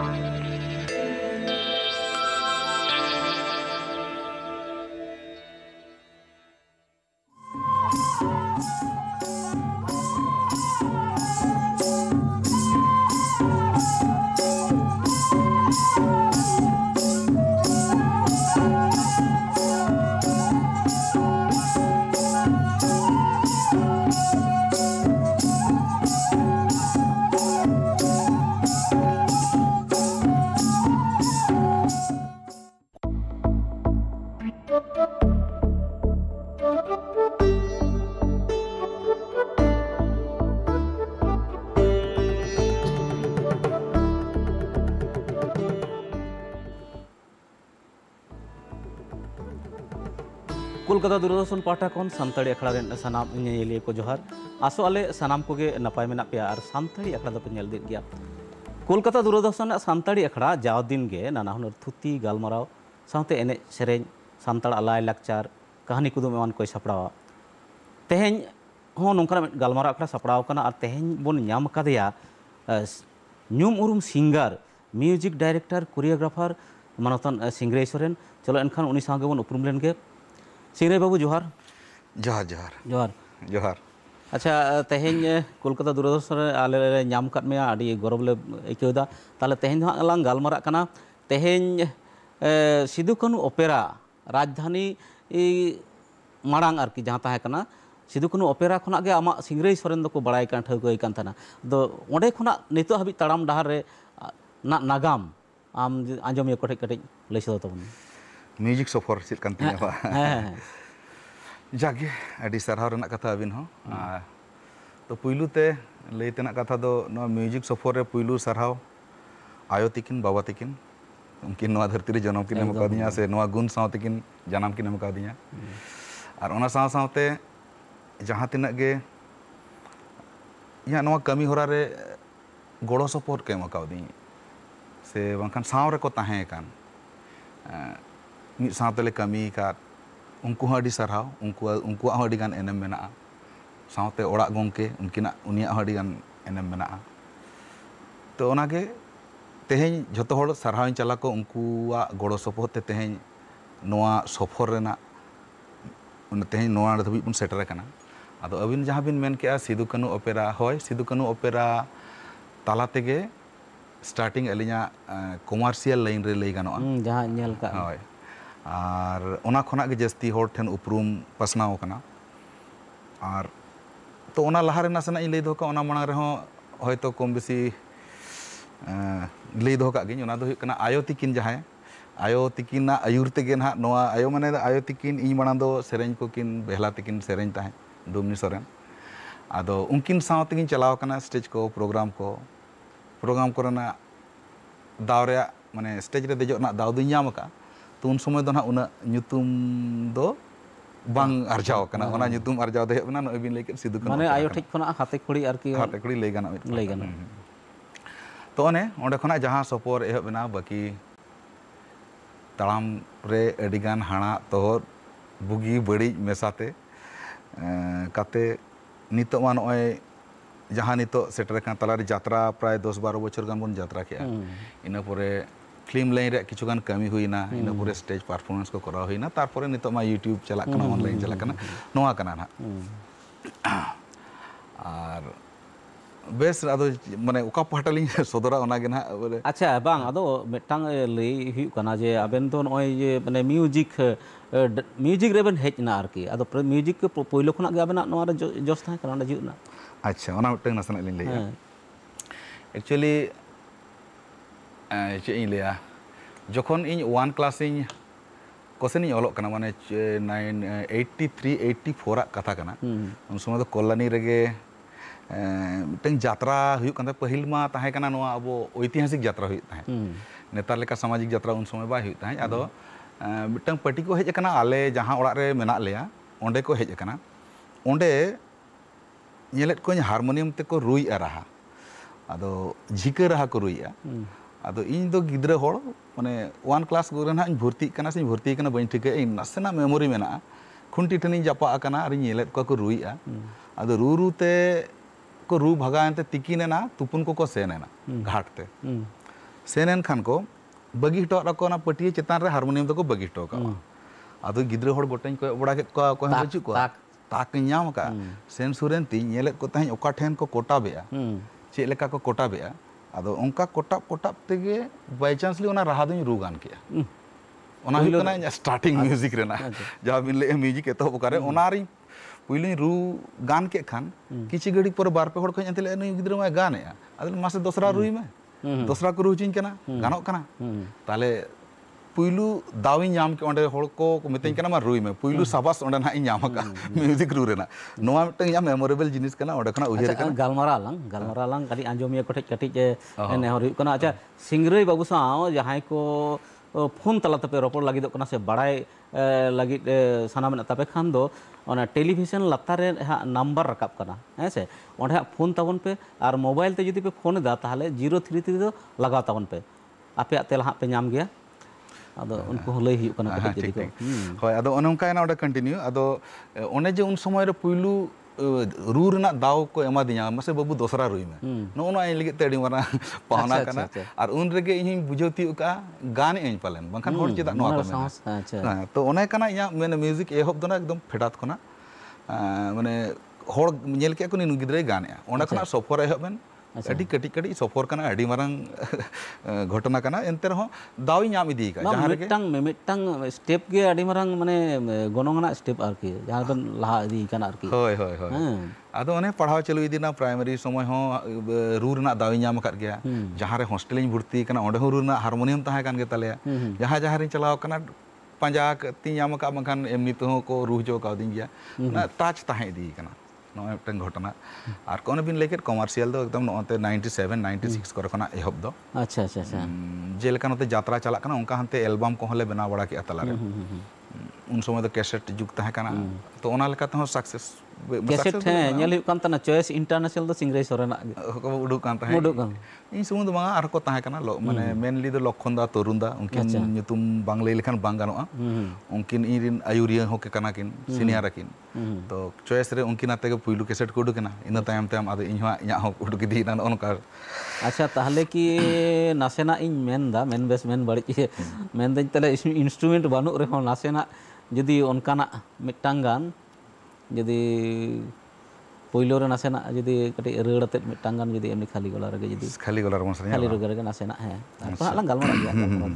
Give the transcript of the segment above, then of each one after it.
Bye. Kolkata Doordarshan पाटा को सानी अखड़ा सामान को जोहार। आसो आले सामान को नपाय मे पे और सानी अखड़ा पे गया। कोलकाता दूरदर्शन सानी अखड़ा जाओ दिन के नाना हनर थुति गलमारा साथ एने से सानताड़ आलाय लाचार कहानी कुदूम एवं को सापड़ा तेहन हो नौका गलमारा अखड़ा सापड़ा और तेहन बन सिंगार, म्यूज़िक डायरेक्टर, कोरियोग्राफार, मानतन सिंगरे सोरेन चलो एनखान उनी सांगे बन उपरूम लेनगे सिंगरे बाबू जोहार? जोहार जोहार। जोहार। जोहार। अच्छा तेहें कोलकाता दूरदर्शन आले नाम कर में आड़ी गौरव ले एकदा ताले तेहें गलमारा कना तेहें कानू ओपेरा राजधानी मांग आरकी जहाँ ताहे कना सिद्धू कानू ओपेरा खना के आमा सिंगरे सोरेन को बड़ाई कान ठौकाई कान थाना तड़ाम डहार ना नागाम आम आंजोमिया कोठे कटे लैसो तबन म्यूज़िक सफ़र से जागे सारा कथा अब हो तो पुलूते लैते कथा दो म्यूज़िक सफ़र पुलू सारा आयो तकिन बाबा तकिन उनकिन धरती रे जन्म किन से गुण साकिन जनाम किन और जहाँ तक इना कमी हरा रे गड़ो सपोर्ट को एम से बाखान साव रेको ᱢᱤᱫ ᱥᱟᱶᱛᱮᱞᱮ ᱠᱟᱹᱢᱤ ᱟᱠᱟᱫ ᱩᱱᱠᱩ ᱦᱚᱸ ᱟᱹᱰᱤ ᱥᱟᱨᱦᱟᱣ ᱩᱱᱠᱩᱣᱟᱜ ᱩᱱᱠᱩᱣᱟᱜ ᱦᱚᱸ ᱟᱹᱰᱤᱜᱟᱱ ᱮᱱᱮᱢ ᱢᱮᱱᱟᱜᱼᱟ ᱥᱟᱶᱛᱮ ᱚᱲᱟᱜ ᱜᱚᱢᱠᱮ ᱩᱱᱠᱤᱱᱟᱜ ᱩᱱᱤᱭᱟᱜ ᱦᱚᱸ ᱟᱹᱰᱤᱜᱟᱱ ᱮᱱᱮᱢ ᱢᱮᱱᱟᱜᱼᱟ ᱛᱚ ᱚᱱᱟᱜᱮ ᱛᱮᱦᱮᱧ ᱡᱷᱚᱛᱚ ᱦᱚᱲ ᱥᱟᱨᱦᱟᱣᱤᱧ ᱪᱟᱞᱟ ᱠᱚ ᱩᱱᱠᱩᱣᱟᱜ ᱜᱚᱲᱚ ᱥᱚᱯᱚᱦᱚᱫ ᱛᱮ ᱛᱮᱦᱮᱧ ᱱᱚᱣᱟ ᱥᱚᱯᱷᱚᱨ ᱨᱮᱱᱟᱜ ᱛᱮᱦᱮᱧ ᱱᱚᱣᱟ ᱫᱷᱟᱹᱵᱤᱡ ᱵᱚᱱ ᱥᱮᱴᱮᱨ ᱟᱠᱟᱱᱟ ᱟᱫᱚ ᱟᱹᱵᱤᱱ ᱡᱟᱦᱟᱸ ᱵᱤᱱ ᱢᱮᱱ ᱠᱮᱜᱼᱟ ᱥᱤᱫᱩ ᱠᱟᱹᱱᱩ ᱚᱯᱮᱨᱟ ᱦᱳᱭ ᱥᱤᱫᱩ ᱠᱟᱹᱱᱩ ᱚᱯᱮᱨᱟ ᱛᱟᱞᱟ ᱛᱮᱜᱮ ᱥᱴᱟᱨᱴᱤᱝ ᱟᱹᱞᱤᱧᱟᱜ ᱠᱚᱢᱟᱨᱥᱤᱭᱟᱞ ᱞᱟᱭᱤᱱ ᱨᱮ ᱞᱟᱹᱭ ᱜᱟᱱᱚᱜᱼᱟ ᱡᱟᱦᱟᱸ ᱧᱮᱞ ᱠᱟᱜ ᱦᱳᱭ और उना के जस्ती होड़ ठन उपरूम पसनाव कना। और तो ओना लहा रेना सना लई दो का ओना मणा रहो तो कम बेसी लई दो का गिन ओना दो तो हुकना आयो तिकिन जहाय आयो तिकिन आयुर तेगे ना हाँ, नोआ आयो माने आयो तिकिन इ मणा दो सेरेंज को किन बेहला तिकिन सेरेंज ताहे डुमनी सोरेन आदो उनकिन साथ तिकिन चलाव कना स्टेज को, प्रोग्राम को। प्रोग्राम को दावरे माने स्टेज रे देजो ना दाव दुनिया ᱛᱚ ᱩᱱ ᱥᱚᱢᱚᱭ ᱫᱚ ᱱᱟᱦᱟᱜ ᱩᱱᱟᱹᱜ ᱧᱩᱛᱩᱢ ᱫᱚ ᱵᱟᱝ ᱟᱨᱡᱟᱣ ᱟᱠᱟᱱᱟ ᱚᱱᱟ ᱧᱩᱛᱩᱢ ᱟᱨᱡᱟᱣ ᱫᱚ ᱦᱩᱭᱩᱜ ᱠᱟᱱᱟ ᱱᱚᱜᱼᱚᱭ ᱵᱤᱱ ᱞᱟᱹᱭ ᱠᱮᱫ ᱥᱤᱫᱩ ᱠᱟᱹᱱᱩ ᱢᱟᱱᱮ ᱟᱭᱳ ᱴᱷᱮᱡ ᱠᱷᱚᱱᱟᱜ ᱦᱟᱛᱮ ᱠᱷᱩᱲᱤ ᱟᱨᱠᱤ ᱦᱟᱛᱮ ᱠᱷᱩᱲᱤ ᱞᱟᱹᱭ ᱜᱟᱱᱚᱜ ᱞᱟᱹᱭ ᱜᱟᱱᱚᱜ ᱛᱚ ᱚᱱᱮ ᱚᱸᱰᱮ ᱠᱷᱚᱱᱟᱜ ᱡᱟᱦᱟᱸ ᱥᱚᱯᱚᱨ ᱮᱦᱚᱵ ᱮᱱᱟ ᱵᱟᱹᱠᱤ ᱛᱟᱲᱟᱢ ᱨᱮ ᱟᱹᱰᱤᱜᱟᱱ ᱦᱟᱲᱟᱜ ᱛᱚᱦᱚᱫ ᱵᱩᱜᱤ ᱵᱟᱹᱲᱤᱡ ᱢᱮᱥᱟᱛᱮ ᱠᱟᱛᱮ ᱱᱤᱛᱚᱜ ᱢᱟ ᱱᱚᱜᱼᱚᱭ ᱡᱟᱦᱟᱸ ᱱᱤᱛᱚᱜ ᱥᱮᱴᱮᱨ ᱟᱠᱟᱱ ᱛᱟᱞᱟᱨᱮ ᱡᱟᱛᱨᱟ ᱯᱨᱟᱭ ᱫᱚᱥ ᱵᱟᱨᱚ ᱵᱚᱪᱷᱚᱨ ᱜᱟᱱ ᱵᱚᱱ ᱡᱟᱛᱨᱟ ᱠᱮᱜᱼᱟ ᱤᱱᱟᱹ ᱯᱚᱨᱮ film line किचुगान कमी हुईना इनपुर स्टेज पारफरमेंस को तपर नितमा यूट्यूब चलना अनलाइन चलना ना बेस अद माने पाटा लिंग सदरा अच्छा बांग अदो मेटांग लई हुकना जे अबेन तो म्यूज़िक म्यूज़िक रेबन हेच ना म्यूज़िक के पहिलो खना गे अबेन जस था करना अच्छा ओना उटंग लिंग एक्चुअली चेलिए जख इन वन क्लास कसन ओलोक मैं nine eighty three eighty four कथा कर उन समय तो कल्याणी मिटन जत्रा पहलमा अब ऐतिहासिक जत्रा नेतार लेकर सामाजिक जत्रा उन समय बाई अद मिटन पार्टी को हजक आले जहाँ मेना लेक हजना को हारमोनियम तक रुई रहा अद झिका रहा को रुई ᱟᱫᱚ ᱤᱧ ᱫᱚ ᱜᱤᱫᱽᱨᱟᱹ ᱦᱚᱲ ᱢᱟᱱᱮ ᱳᱣᱟᱱ ᱠᱞᱟᱥ ᱠᱚᱨᱮ ᱱᱟᱦᱟᱜ ᱤᱧ ᱵᱷᱚᱨᱛᱤᱜ ᱠᱟᱱᱟ ᱥᱮᱧ ᱵᱷᱚᱨᱛᱤ ᱠᱟᱱᱟ ᱵᱟᱹᱧ ᱴᱷᱤᱠᱟᱹᱭᱟ ᱤᱧ ᱱᱟᱥᱮᱱᱟᱜ ᱢᱮᱢᱳᱨᱤ ᱢᱮᱱᱟᱜᱼᱟ ᱠᱷᱩᱱᱴᱤ ᱴᱷᱮᱱᱤᱧ ᱡᱟᱯᱟᱜ ᱟᱠᱟᱱᱟ ᱟᱨᱤᱧ ᱧᱮᱞᱮᱫ ᱠᱚᱣᱟ ᱠᱚ ᱨᱩᱭᱮᱫᱼᱟ ᱟᱫᱚ ᱨᱩ ᱨᱩ ᱛᱮ ᱠᱚ ᱨᱩ ᱵᱷᱟᱜᱟᱣᱮᱱᱛᱮ ᱛᱤᱠᱤᱱ ᱮᱱᱟ ᱛᱩᱯᱩᱱ ᱠᱚᱠᱚ ᱥᱮᱱ ᱮᱱᱟ ᱜᱷᱟᱴ ᱛᱮ ᱥᱮᱱ ᱮᱱᱠᱷᱟᱱ ᱠᱚ ᱵᱟᱹᱜᱤ ᱦᱚᱴᱚ ᱟᱠᱚ ᱚᱱᱟ ᱯᱟᱹᱴᱤᱭᱟᱹ ᱪᱮᱛᱟᱱ ᱨᱮ ᱦᱟᱨᱢᱳᱱᱤᱭᱟᱢ ᱫᱚᱠᱚ ᱵᱟᱹᱜᱤ ᱦᱚᱴᱚ ᱠᱟᱜᱼᱟ ᱟᱫᱚ ᱜᱤᱫᱽᱨᱟᱹ ᱦᱚᱲ ᱜᱚᱴᱟᱧ ᱠᱚᱭᱚᱜ ᱵᱟᱲᱟ ᱠᱮᱫ ᱠᱚᱣᱟ ᱚᱠᱚᱭ ᱦᱚᱸ ᱛᱟᱠ, ᱵᱟᱹᱪᱩᱜ ᱠᱚᱣᱟ ᱛᱟᱠ. ᱛᱟᱠ ᱤᱧ ᱧᱟᱢ ᱟᱠᱟᱫᱼᱟ ᱥᱮᱱ ᱥᱩᱨᱮᱱ ᱛᱤᱧ ᱧᱮᱞᱮᱫ ᱠᱚ ᱛᱟᱦᱮᱸᱧ ᱚᱠᱟ ᱴᱷᱮᱱ ᱠᱚ ᱠᱚᱴᱟᱵᱮᱜᱼᱟ ᱦᱩᱸ ᱪᱮᱫ ᱞᱮᱠᱟ ᱠᱚ ᱠᱚᱴᱟᱵᱮᱜᱼᱟ ᱟᱫᱚ ᱚᱱᱠᱟ ᱠᱚᱴᱟᱯ ᱠᱚᱴᱟᱯ ᱛᱮᱜᱮ ᱵᱟᱭ ᱪᱟᱱᱥᱞᱤ ᱚᱱᱟ ᱨᱟᱦᱟ ᱫᱚᱧ ᱨᱩ ᱜᱟᱱ ᱠᱮᱜᱼᱟ ᱚᱱᱟ ᱦᱩᱭᱩᱜ ᱠᱟᱱᱟ ᱤᱧᱟᱹᱜ ᱥᱴᱟᱨᱴᱤᱝ ᱢᱤᱭᱩᱡᱤᱠ ᱨᱮᱱᱟᱜ ᱡᱟᱦᱟᱸ ᱵᱤᱱ ᱞᱟᱹᱭᱮᱜᱼᱟ ᱢᱤᱭᱩᱡᱤᱠ ᱮᱛᱚᱦᱚᱵ ᱚᱠᱟᱨᱮ ᱚᱱᱟᱨᱤᱧ ᱯᱩᱭᱞᱩᱧ ᱨᱩ ᱜᱟᱱ ᱠᱮᱜ ᱠᱷᱟᱱ ᱠᱤᱪᱷᱩ ᱜᱷᱟᱹᱲᱤᱡ ᱯᱚᱨᱮ ᱵᱟᱨ ᱯᱮ ᱦᱚᱲ ᱠᱷᱚᱱ ᱮᱱᱛᱮ ᱞᱮᱜᱼᱟ ᱱᱩᱭ ᱜᱤᱫᱽᱨᱟᱹ ᱢᱟᱭ ᱜᱟᱱᱮᱜᱼᱟ ᱟᱫᱚ ᱢᱟᱥᱮ ᱫᱚᱥᱨᱟ ᱨᱩᱭ ᱢᱮ ᱫᱚᱥᱨᱟ ᱠᱚ ᱨᱩ ᱦᱚᱪᱚᱧ ᱠᱟᱱᱟ ᱜᱟᱱᱚᱜ ᱠᱟᱱᱟ ᱛᱟᱦᱞᱮ पुलु दावी नाम के अंडे को मिताई रुई में। पुलु हम्म। सबास ना नाम का हम्म। म्यूज़िक रू रहा नोवा या मेमोरेबल तो जिनिस करना अंडे खाना उहेर अच्छा, करना गलमारा लांग गलमारा लांग कटी आंजोमिया कटी जे अच्छा सिंगर बाबू साव को फ़ोन तलाते पे रोपड़ लगी से बड़ाई लगी साना में तपे खान दो ᱚᱱᱟ ᱴᱮᱞᱤᱵᱷᱤᱥᱚᱱ ᱞᱟᱛᱟᱨ ᱨᱮ ᱦᱟᱸᱜ ᱱᱟᱢᱵᱟᱨ ᱨᱟᱠᱟᱵ ᱠᱟᱱᱟ ᱦᱮᱸ ᱥᱮ फ़ोन ᱦᱟᱸᱜ ᱯᱷᱳᱱ ᱛᱟᱵᱚᱱ ᱯᱮ ᱟᱨ तो ᱛᱮ ᱡᱩᱫᱤ ᱯᱮ ᱯᱷᱳᱱ ᱮᱫᱟ ᱛᱟᱦᱚᱞᱮ 033 ᱫᱚ ᱞᱟᱜᱟᱣ ᱛᱟᱵᱚᱱ ᱯᱮ उनको जे उन समय पुलु रूना दाव को एमादी मसे बाबू दसरा रुई में नागे उन रेगे बुझाती गान एम पालन चेक तो मैंने म्यूज़िक एहब एकदम फेटात खुना मैंने गान सफ़र एहबें अभी कटिज सफ़र घटना एनते दावी नाम स्टेप माने गणना स्टेप आरकी जहाँ हाँ। पढ़ा चालू प्राइमरी समय रू रहा दाव गया। हम्म। जहाँ हॉस्टेल भर्ती रू रहा हारमोनियम ताहे हम्म, हम्म। जहाँ जहाँ चलाव पांजा तीन नाम का बखान को रू हजो का ताज इदी ᱱᱚᱜᱼᱚᱭ ᱢᱤᱫᱴᱟᱝ ᱜᱷᱚᱴᱚᱱᱟ ᱟᱨ ᱠᱚᱱᱵᱤᱱ ᱞᱟᱹᱭ ᱠᱮᱫ ᱠᱚᱢᱟᱨᱥᱤᱭᱟᱞ ᱫᱚ ᱮᱠᱫᱚᱢ ᱱᱚᱜᱼᱚᱭ 97 96 ᱠᱚᱨᱮ ᱠᱷᱚᱱᱟᱜ ᱮᱦᱚᱵ ᱫᱚ ᱟᱪᱪᱷᱟ ᱡᱮᱞᱮᱠᱟ ᱱᱚᱛᱮ ᱡᱟᱛᱨᱟ ᱪᱟᱞᱟᱜ ᱠᱟᱱᱟ ᱚᱱᱠᱟ ᱦᱟᱱᱛᱮ ᱮᱞᱵᱟᱢ ᱠᱚᱦᱚᱸ ᱞᱮ ᱵᱮᱱᱟᱣ ᱵᱟᱲᱟ ᱠᱮᱜᱼᱟ ᱛᱟᱞᱟᱨᱮ ᱩᱱ ᱥᱚᱢᱚᱭ ᱫᱚ ᱠᱮᱥᱮᱴ ᱡᱩᱜᱽ ᱛᱟᱦᱮᱸ ᱠᱟᱱᱟ ᱛᱚ ᱚᱱᱟ ᱞᱮᱠᱟ ᱛᱮᱦᱚᱸ success ᱠᱮᱥᱮᱴ ᱦᱮᱸ ᱧᱮᱞ ᱦᱩᱭᱩᱜ ᱠᱟᱱ ᱛᱟᱦᱮᱱᱟ ᱪᱚᱭᱮᱥ ᱤᱱᱴᱟᱨᱱᱮᱥᱱᱟᱞ ᱫᱚ ᱥᱤᱝᱨᱟᱹᱭ ᱥᱚᱨᱮᱱᱟᱜ ᱜᱮ ᱠᱚ ᱩᱰᱩᱠ ᱠᱟᱱ ᱛᱟᱦᱮᱸᱫ ᱩᱰᱩᱠ ᱠᱟᱱ ᱤᱧ ᱥᱩᱢᱩᱝ ᱫᱚ ᱵᱟᱝᱟ ᱟᱨᱦᱚᱸ ᱠᱚ ᱛᱟᱦᱮᱸ ᱠᱟᱱᱟ ᱞᱚ- ᱢᱟᱱᱮ ᱢᱮᱱᱞᱤ ᱫᱚ ᱞᱚᱠᱠᱷᱚᱱ ᱫᱟ ᱛᱚᱨᱩᱱ ᱫᱟ ᱩᱱᱠᱤᱱ ᱟᱪᱪᱷᱟ. ᱧᱩᱛᱩᱢ ᱵᱟᱝ ᱞᱟᱹᱭ ᱞᱮᱠᱷᱟᱱ ᱵᱟᱝ ᱜᱟᱱᱚᱜᱼᱟ ᱩᱱᱠᱤᱱ ᱤᱧᱨᱮᱱ ᱟᱭᱩᱨᱤᱭᱟᱹ ᱦᱚᱸ ᱠᱟᱱᱟ ᱠᱤᱱ ᱥᱤᱱᱤᱭᱟᱨ ᱟᱹᱠᱤᱱ ᱛᱚ ᱪᱚᱭᱮᱥ ᱨᱮ ᱩᱱᱠᱤᱱ ᱟᱛᱮ ᱜᱮ ᱯᱩᱭᱞᱩ ᱠᱮᱥᱮᱴ ᱠᱚ ᱩᱰᱩᱠᱮᱱᱟ ᱤᱱᱟᱹ ᱛᱟᱭᱚᱢ ᱛᱟᱭᱚᱢ ᱟᱫᱚ ᱤᱧ ᱦᱚᱸ ᱤᱧᱟᱹᱜ ᱦᱚᱸ ᱩᱰᱩᱠ ᱤᱫᱤᱭᱮᱱᱟ ᱱᱚᱜᱼᱚ ᱱᱚᱝᱠᱟ ᱟᱪᱪᱷᱟ ᱛᱟᱦᱚᱞᱮ ᱠᱤ ᱱᱟᱥᱮᱱᱟᱜ ᱤᱧ ᱢᱮᱱᱫᱟ ᱢᱮᱱ ᱵᱮᱥ ᱢᱮᱱ ᱵᱟᱹᱲᱤᱡ ᱢᱮᱱᱫᱟᱹᱧ ᱛᱟᱦᱚᱞे ᱤᱱᱥᱴᱨᱩᱢᱮᱱᱴ ᱵᱟᱹᱱᱩᱜ ᱨᱮᱦᱚᱸ ᱱᱟᱥᱮᱱᱟᱜ ᱡᱩᱫᱤ ᱚᱱᱠᱟᱱᱟᱜ ᱢᱤᱫᱴᱟᱝ ᱜᱟᱱ जदि पोलो ना जी रड़ते मिटांग गान जी एमनी खाली गला खाली गला खाली रे रे ना है तो गलम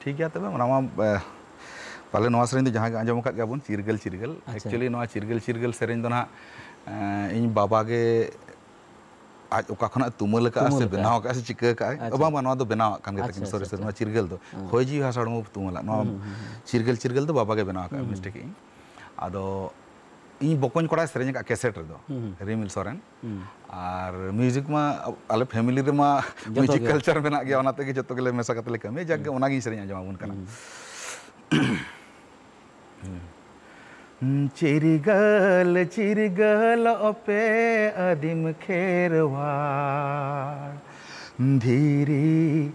ठीक है तब नवा पाले नवा सरिन तो जहाँ आज़म चिरगल चिरगल। एक्चुअली चिरगल चिरगल से तो ना इन बाबा के आज ओखाना तुम का से बनाओ का से चिका का चिरगल तो। होई जी हासड़ चिरगल चिरगल तो बाबा के बनाओ मिस्टेक इन बकोन कड़ा से कैसेट रो रिमिल सोरेन और म्यूज़िक मा अल फैमिली म्यूज़िक कल्चर में जो के जत के मेसा कतले कमी जग ओना गी सेरिंग जमा बन कर खेरवा धीरी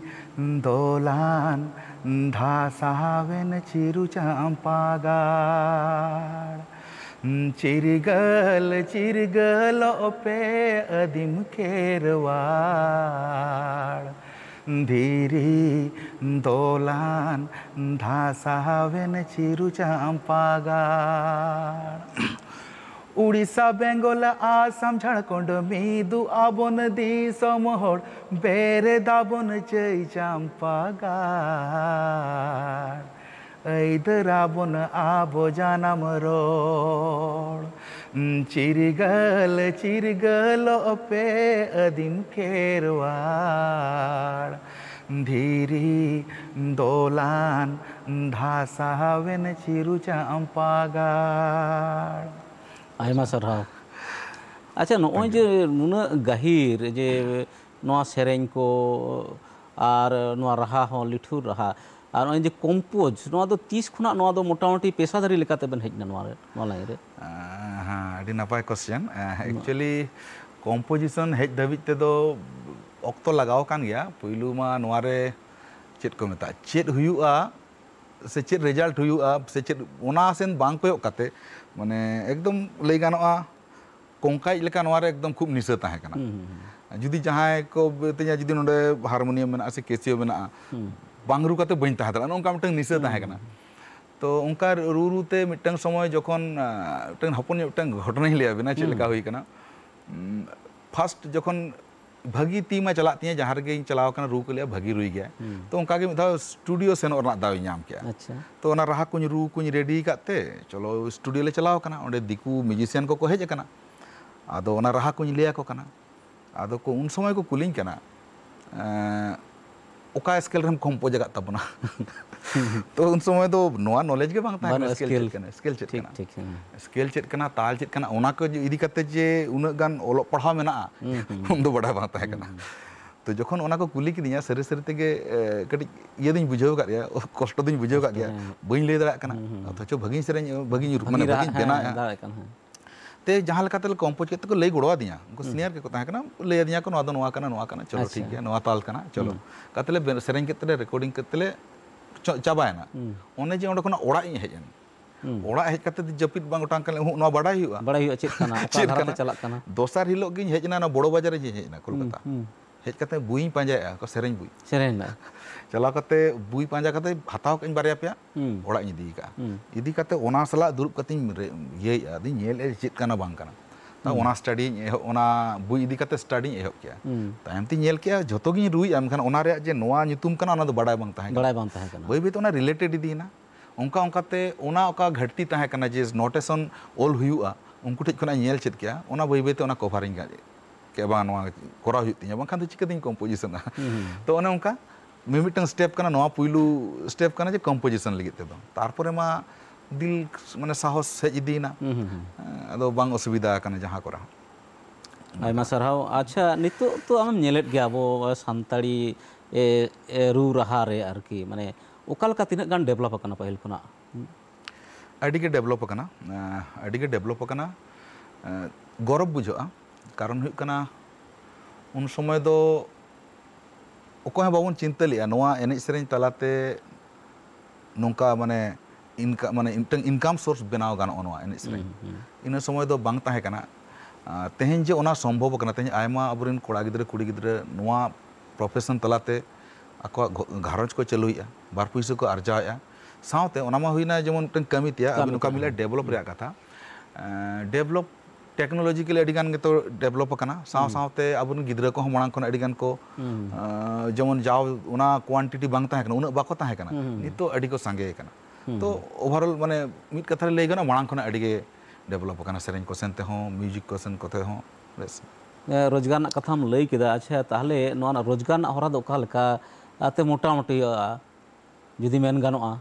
दोलान चिरु चंपागाड़ चिरगल चिरगल पे अदिम खेरवाड़ धीरी दोलान धासावेन चिरु चंपागाड़ উড়িষ্যা, বেঙ্গল, আসাম, ঝাড়খণ্ড, মৃদু, আবন দিসম হড় বেড়ে দাবন চৈ চাম্পা গাড় এই রাবণ আবো জানাম রোড় চিরগল চিরগল পে অদিম খেরওয়াড় ধীরি, দোলান ধাসাवेन চিরু চাম্পাগাড় अच्छा नोजे नुना गहिर जे से को रहा हो लिठुर रहा और नोजे कम्पोज ना तो तीस खुना मोटामोटी पेशादारी लेकिन हजना लाइनरे हाँ नपाय कोशन एक्चुअली कम्पोजिशन हज धाबे अक्त लगवान पैलुमा चेक को मेता चेक से चेक रेजाल्ट से चेक बांग ᱢᱟᱱᱮ ᱮᱠᱫᱚᱢ ᱞᱟᱹᱭ ᱜᱟᱱᱚᱜᱼᱟ ᱠᱚᱝᱠᱟᱭᱤᱡ ᱞᱮᱠᱟ ᱱᱚᱣᱟ ᱨᱮ ᱮᱠᱫᱚᱢ ᱠᱷᱩᱵ ᱱᱤᱥᱟᱹ ᱛᱟᱦᱮᱸ ᱠᱟᱱᱟ ᱡᱩᱫᱤ ᱡᱟᱦᱟᱸᱭ ᱠᱚ ᱛᱤᱧᱟ ᱡᱩᱫᱤ ᱱᱚᱰᱮ ᱦᱟᱨᱢᱳᱱᱤᱭᱟᱢ ᱢᱮᱱᱟᱜᱼᱟ ᱥᱮ ᱠᱮᱥᱤᱭᱳ ᱢᱮᱱᱟᱜᱼᱟ ᱵᱟᱝ ᱨᱩ ᱠᱟᱛᱮ ᱵᱟᱹᱧ ᱛᱟᱦᱮᱸ ᱫᱟᱲᱮᱭᱟᱜᱼᱟ ᱱᱚᱝᱠᱟ ᱢᱤᱫᱴᱟᱝ ᱱᱤᱥᱟᱹ ᱛᱟᱦᱮᱸ ᱠᱟᱱᱟ ᱛᱚ ᱚᱱᱠᱟ ᱨᱩ ᱨᱩ te ᱢᱤᱫᱴᱟᱝ ᱥᱚᱢᱚᱭ ᱡᱚᱠᱷᱚᱱ ᱢᱤᱫᱴᱟᱝ ᱦᱚᱯᱚᱱ ᱧᱚᱜ ᱢᱤᱫᱴᱟᱝ ᱜᱷᱚᱴᱚᱱᱟᱧ ᱞᱟᱹᱭᱟᱵᱤᱱᱟ ᱪᱮᱫ ᱞᱮᱠᱟ ᱦᱩᱭ ᱠᱟᱱᱟ ᱯᱷᱟᱥᱴ ᱡᱚᱠᱷᱚᱱ ᱵᱷᱟᱹᱜᱤ ᱴᱤᱢ ᱮ ᱪᱟᱞᱟᱜ ᱛᱤᱧᱟᱹ ᱡᱟᱦᱟᱸ ᱨᱮᱜᱮᱧ ᱪᱟᱞᱟᱣ ᱠᱟᱱᱟ ᱨᱩ ᱠᱚ ᱞᱮᱭᱟ ᱵᱷᱟᱹᱜᱤ ᱨᱩᱭ ᱜᱮᱭᱟ ᱛᱚ ᱚᱱᱠᱟ ᱜᱮ ᱢᱤᱫ ᱫᱷᱟᱣ ᱥᱴᱩᱰᱤᱭᱳ ᱥᱮᱱᱚᱜ ᱨᱮᱱᱟᱜ ᱫᱟᱣ ᱤᱧ ᱧᱟᱢ ᱠᱮᱜᱼᱟ ᱛᱚ ᱚᱱᱟ ᱨᱟᱦᱟ ᱠᱚᱧ ᱨᱩ ᱠᱚᱧ ᱨᱮᱰᱤ ᱟᱠᱟᱫ ᱛᱮ ᱪᱚᱞᱚ ᱥᱴᱩᱰᱤᱭᱳ ᱞᱮ ᱪᱟᱞᱟᱣ ᱠᱟᱱᱟ ᱚᱸᱰᱮ ᱫᱤᱠᱩ ᱢᱤᱭᱩᱡᱤᱥᱤᱭᱟᱱ ᱠᱚᱠᱚ ᱦᱮᱡ ᱟᱠᱟᱱᱟ ᱟᱫᱚ ᱚᱱᱟ ᱨᱟᱦᱟ ᱠᱚᱧ ᱞᱟᱹᱭ ᱟᱠᱚ ᱠᱟᱱᱟ ᱟᱫᱚ ᱠᱚ ᱩᱱ ᱥᱚᱢᱚᱭ ᱠᱚ ᱠᱩᱞᱤᱧ ᱠᱟᱱᱟ ओका स्केल रे हम कंपोज का तबना तो उन समय तो नोआ नॉलेज के बांग था स्केल करना स्केल चेक करना। ठीक स्केल चेक करना ताल चेक करना ओना को इदी करते जे उन गन ओलो पढ़ा में ना उन दो बड़ा बात है करना। तो जखन ओना को कुली किदिया सरी सरी तेगे कटी ये दिन बुझाव कर गया कष्ट दिन बुझाव कर गया बई ले दड़ा करना। अथचो भगिन सरे भगिन रूप माने भगिन पेना ᱠᱟᱱᱟ ᱦᱮᱸ তে ᱡᱟᱦᱟᱸ ᱞᱮᱠᱟᱛᱮ ᱠᱚᱢᱯᱳᱡ ᱠᱟᱛᱮ ᱠᱚ ᱞᱟᱹᱭ ᱜᱚᱲᱚ ᱟᱫᱤᱧᱟ ᱩᱱᱠᱩ ᱥᱤᱱᱤᱭᱟᱨ ᱜᱮᱠᱚ ᱛᱟᱦᱮᱸ ᱠᱟᱱᱟ ᱞᱟᱹᱭ ᱟᱫᱤᱧᱟ ᱠᱚ ᱱᱚᱣᱟ ᱫᱚ ᱱᱚᱣᱟ ᱠᱟᱱᱟ ᱱᱚᱣᱟ ᱠᱟᱱᱟ ᱪᱚᱞᱚ ᱴᱷᱤᱠ ᱜᱮᱭᱟ ᱱᱚᱣᱟ ᱛᱟᱞ ᱠᱟᱱᱟ ᱪᱚᱞᱚ ᱠᱟᱛᱮ ᱞᱮ ᱥᱮᱨᱮᱧ ᱠᱟᱛᱮ ᱞᱮ ᱨᱮᱠᱚᱨᱰᱤᱝ ᱠᱟᱛᱮ ᱞᱮ ᱪᱟᱵᱟᱭᱮᱱᱟ ᱚᱱᱮ ᱡᱮ ᱚᱸᱰᱮ ᱠᱷᱚᱱᱟᱜ ᱚᱲᱟᱜ ᱤᱧ ᱦᱮᱡ ᱮᱱ ᱚᱲᱟᱜ ᱦᱮᱡ ᱠᱟᱛᱮ ᱡᱟᱹᱯᱤᱫ ᱵᱟᱝ ᱚᱴᱟᱝ ᱠᱟᱱᱟ ᱱᱚᱣᱟ ᱵᱟᱰᱟᱭ ᱦᱩᱭᱩᱜᱼᱟ ᱵᱟᱲᱟᱭ ᱦᱩᱭᱩᱜᱼᱟ ᱪᱮᱫ ᱠᱟᱱᱟ ᱚᱠᱟ ᱫᱷᱟᱨᱟᱛᱮ ᱪᱟᱞᱟᱜ ᱠᱟᱱᱟ ᱫᱚᱥᱟᱨ ᱦᱤᱞᱳᱜ ᱜᱤᱧ ᱦᱮᱡ ᱮᱱᱟ ᱚᱱᱟ ᱵᱚᱲᱚ ᱵᱟᱡᱟᱨ ᱨᱤᱧ ᱦᱮᱡ ᱮᱱᱟ ᱠᱳᱞᱠᱟᱛᱟ ᱦᱮᱡ ᱠᱟᱛᱮ ᱵᱩᱭᱤᱧ ᱯᱟᱸᱡᱟᱭᱮᱜᱼᱟ ᱠᱚ ᱥᱮᱨᱮᱧ ᱵᱩᱭ ᱥᱮᱨᱮᱧ ᱫᱟ ᱪᱟᱞᱟᱣ ᱠᱟᱛᱮ ᱵᱩᱭ ᱯᱟᱸᱡᱟ ᱠᱟᱛᱮ ᱦᱟᱛᱟᱣ ᱠᱟᱜ ᱤᱧ ᱵᱟᱨᱭᱟ ᱯᱮᱭᱟ ᱚᱲᱟᱜ ᱤᱧ ᱤᱫᱤ ᱠᱟᱜᱼᱟ ᱤᱫᱤ ᱠᱟᱛᱮ ᱚᱱᱟ ᱥᱟᱞᱟᱜ ᱫᱩᱲᱩᱵ ᱠᱟᱛᱮᱧ ᱤᱭᱟᱹᱭᱮᱜᱼᱟ ᱟᱫᱚᱧ ᱧᱮᱞᱮᱜᱼᱟ ᱪᱮᱫ ᱠᱟᱱᱟ ᱵᱟᱝ ᱠᱟᱱᱟ ᱚᱱᱟ ᱥᱴᱟᱰᱤᱧ ᱮᱦᱚᱵ ᱚᱱᱟ ᱵᱩᱭ ᱤᱫᱤ ᱠᱟᱛᱮ ᱥᱴᱟᱰᱤᱧ ᱮᱦᱚᱵ ᱠᱮᱜᱼᱟ ᱛᱟᱭᱚᱢ ᱛᱮᱧ ᱧᱮᱞ ᱠᱮᱜᱼᱟ ᱡᱷᱚᱛᱚ ᱜᱤᱧ ᱨᱩᱭᱮᱜᱼᱟ ᱢᱮᱱᱠᱷᱟᱱ ᱚᱱᱟ ᱨᱮᱭᱟᱜ ᱡᱮ ᱱᱚᱣᱟ ᱧᱩᱛᱩᱢ ᱠᱟᱱᱟ ᱚᱱᱟ ᱫᱚ ᱵᱟᱰᱟᱭ ᱵᱟᱝ ᱛᱟᱦᱮᱸ ᱠᱟᱱᱟ ᱵᱟᱲᱟᱭ ᱵᱟᱝ ᱛᱟᱦᱮᱸ ᱠᱟᱱᱟ ᱵᱟᱹᱭ ᱵᱟᱹᱭᱛᱮ ᱚᱱᱟ ᱨᱤᱞᱮᱴᱮᱰ ᱤᱫᱤᱭᱮᱱᱟ ᱚᱱᱠᱟ ᱚᱱᱠᱟᱛᱮ ᱚᱱᱟ ᱚᱠᱟ ᱜᱷᱟᱹᱴᱛᱤ ᱛᱟᱦᱮᱸ ᱠᱟᱱᱟ ᱡᱮ ᱱᱳᱴᱮᱥᱚᱱ ᱚᱞ ᱦᱩᱭᱩᱜᱼᱟ ᱩᱱᱠᱩ ᱴᱷᱮᱡ ᱠᱷᱚᱱᱟᱜ ᱧᱮᱞ ᱪᱮᱫ ᱠᱮᱜᱼᱟ ᱚᱱᱟ ᱵᱟᱹᱭ ᱵᱟᱹᱭᱛᱮ ᱚᱱᱟ ᱠᱚᱵᱷᱟᱨᱤᱧ ᱠᱮ ᱵᱟᱝ ᱱᱚᱣᱟ ᱠᱚᱨᱟᱣ ᱦᱩᱭᱩᱜ ᱛᱤᱧᱟ ᱵᱟᱝᱠᱷᱟᱱ ᱫᱚ ᱪᱤᱠᱟᱹᱛᱤᱧ ᱠᱚᱢᱯᱳᱡᱤᱥᱚᱱᱟ ᱛᱚ ᱚᱱᱮ ᱚᱱᱠᱟ ᱢᱤᱢᱤᱫᱴᱟᱝ ᱥᱴᱮᱯ ᱠᱟᱱᱟ ᱱᱚᱣᱟ ᱯᱩᱭᱞᱩ ᱥᱴᱮᱯ ᱠᱟᱱᱟ ᱡᱮ ᱠᱚᱢᱯᱳᱡᱤᱥᱚᱱ ᱞᱟᱹᱜᱤᱫ ᱛᱮᱫᱚ ᱛᱟᱨᱯᱚᱨᱮ ᱢᱟ ᱫᱤᱞ ᱢᱟᱱᱮ ᱥᱟᱦᱚᱥ ᱦᱮᱡ ᱤᱫᱤᱭᱮᱱᱟ ᱟᱫᱚ ᱵᱟᱝ ᱚᱥᱩᱵᱤᱫᱟ ᱟᱠᱟᱱᱟ ᱡᱟᱦᱟᱸ ᱠᱚᱨᱮ ᱦᱚᱸ ᱟᱭᱢᱟ ᱥᱟᱨᱦᱟᱣ ᱟᱪᱪᱷᱟ ᱱᱤᱛᱚᱜ ᱛᱚ ᱟᱢᱮᱢ ᱧᱮᱞᱮᱫ ᱜᱮᱭᱟ ᱟᱵᱚ ᱥᱟᱱᱛᱟᱲᱤ ᱨᱩ ᱨᱟᱦᱟ ᱨᱮ ᱟᱨᱠि ᱢᱟᱱᱮ ᱚᱠᱟ ᱞᱮᱠᱟ ᱛᱤᱱᱟᱹᱜ ᱜᱟᱱ ᱰᱮᱵᱷᱞᱚᱯ ᱟᱠᱟᱱᱟ ᱯᱟᱹᱦᱤᱞ ᱠᱷᱚᱱᱟᱜ ᱟᱹᱰᱤ ᱜᱮ ᱰᱮᱵᱷᱞᱚᱯ ᱟᱠᱟᱱᱟ ᱟᱹᱰᱤ ᱜᱮ ᱰᱮᱵᱷᱞᱚᱯ ᱟᱠᱟᱱᱟ ᱜᱚᱨᱚᱵ ᱵᱩᱡᱷᱟᱹᱜᱼᱟ ᱠᱟᱨᱚᱱ ᱦᱩᱭᱩᱜ ᱠᱟᱱᱟ ᱩᱱ ᱥᱚᱢᱚᱭ ᱫᱚ ᱚᱠᱚᱭ ᱦᱚᱸ ᱵᱟᱵᱚᱱ ᱪᱤᱱᱛᱟᱹ ᱞᱮᱜᱼᱟ ᱱᱚᱣᱟ ᱮᱱᱮᱡ ᱥᱮᱨᱮᱧ ᱛᱟᱞᱟᱛᱮ ᱱᱚᱝᱠᱟ ᱢᱟᱱᱮ ᱤᱱᱠᱟ ᱢᱟᱱᱮ ᱢᱤᱫᱴᱟᱝ ᱤᱱᱠᱟᱢ ᱥᱳᱨᱥ ᱵᱮᱱᱟᱣ ᱜᱟᱱᱚᱜᱼᱟ ᱱᱚᱣᱟ ᱮᱱᱮᱡ ᱥᱮᱨᱮᱧ ᱤᱱᱟᱹ ᱥᱚᱢᱚᱭ ᱫᱚ ᱵᱟᱝ ᱛᱟᱦᱮᱸ ᱠᱟᱱᱟ ᱛᱮᱦᱮᱧ ᱡᱮ ᱚᱱᱟ ᱥᱚᱢᱵᱷᱚᱵ ᱟᱠᱟᱱᱟ ᱛᱮᱦᱮᱧ ᱟᱭᱢᱟ ᱟᱵᱚᱨᱮᱱ ᱠᱚᱲᱟ ᱜᱤᱫᱽᱨᱟᱹ ᱠᱩᱲᱤ ᱜᱤᱫᱽᱨᱟᱹ ᱱᱚᱣᱟ ᱯᱨᱚᱯᱷᱮᱥᱚᱱ ᱛᱟᱞᱟᱛᱮ ᱟᱠᱚᱣᱟᱜ ᱜᱷᱟᱨᱚᱸᱡᱽ ᱠᱚ ᱪᱟᱹᱞᱩᱭᱮᱜᱼᱟ ᱵᱟᱨ ᱯᱩᱭᱥᱟᱹ ᱠᱚ ᱟᱨᱡᱟᱣᱮᱜᱼᱟ ᱥᱟᱶᱛᱮ ᱚᱱᱟ ᱢᱟ ᱦᱩᱭᱱᱟ ᱡᱮᱢᱚᱱ ᱢᱤᱫᱴᱟᱝ ᱠᱟᱹᱢᱤ ᱛᱮᱭᱟᱜ ᱟᱵᱤᱱ ᱚᱠᱟ ᱢᱤᱞᱟ ᱰᱮᱵᱷᱞᱚᱯ ᱨᱮᱭᱟᱜ ᱠᱟᱛᱷᱟ ᱰᱮᱵᱷᱞᱚᱯ टेक्नोलॉजिकली अडिगान तो डेवलप करना। साथ साथते हम्म। अबन गिदरा को मांग को जमन जाव क्वांटिटी बांग को हम्म। संगे हम्म। तो ओवरऑल माने मिद कथा लै गना मांग खन डेवलप करना। से को सेनते हो म्यूज़िक को सेन कथे हो रोज़गार कथाम लै केदा अच्छा ताहले नोना रोज़गार हरा दो कालका आते जुदी मेन गनोआ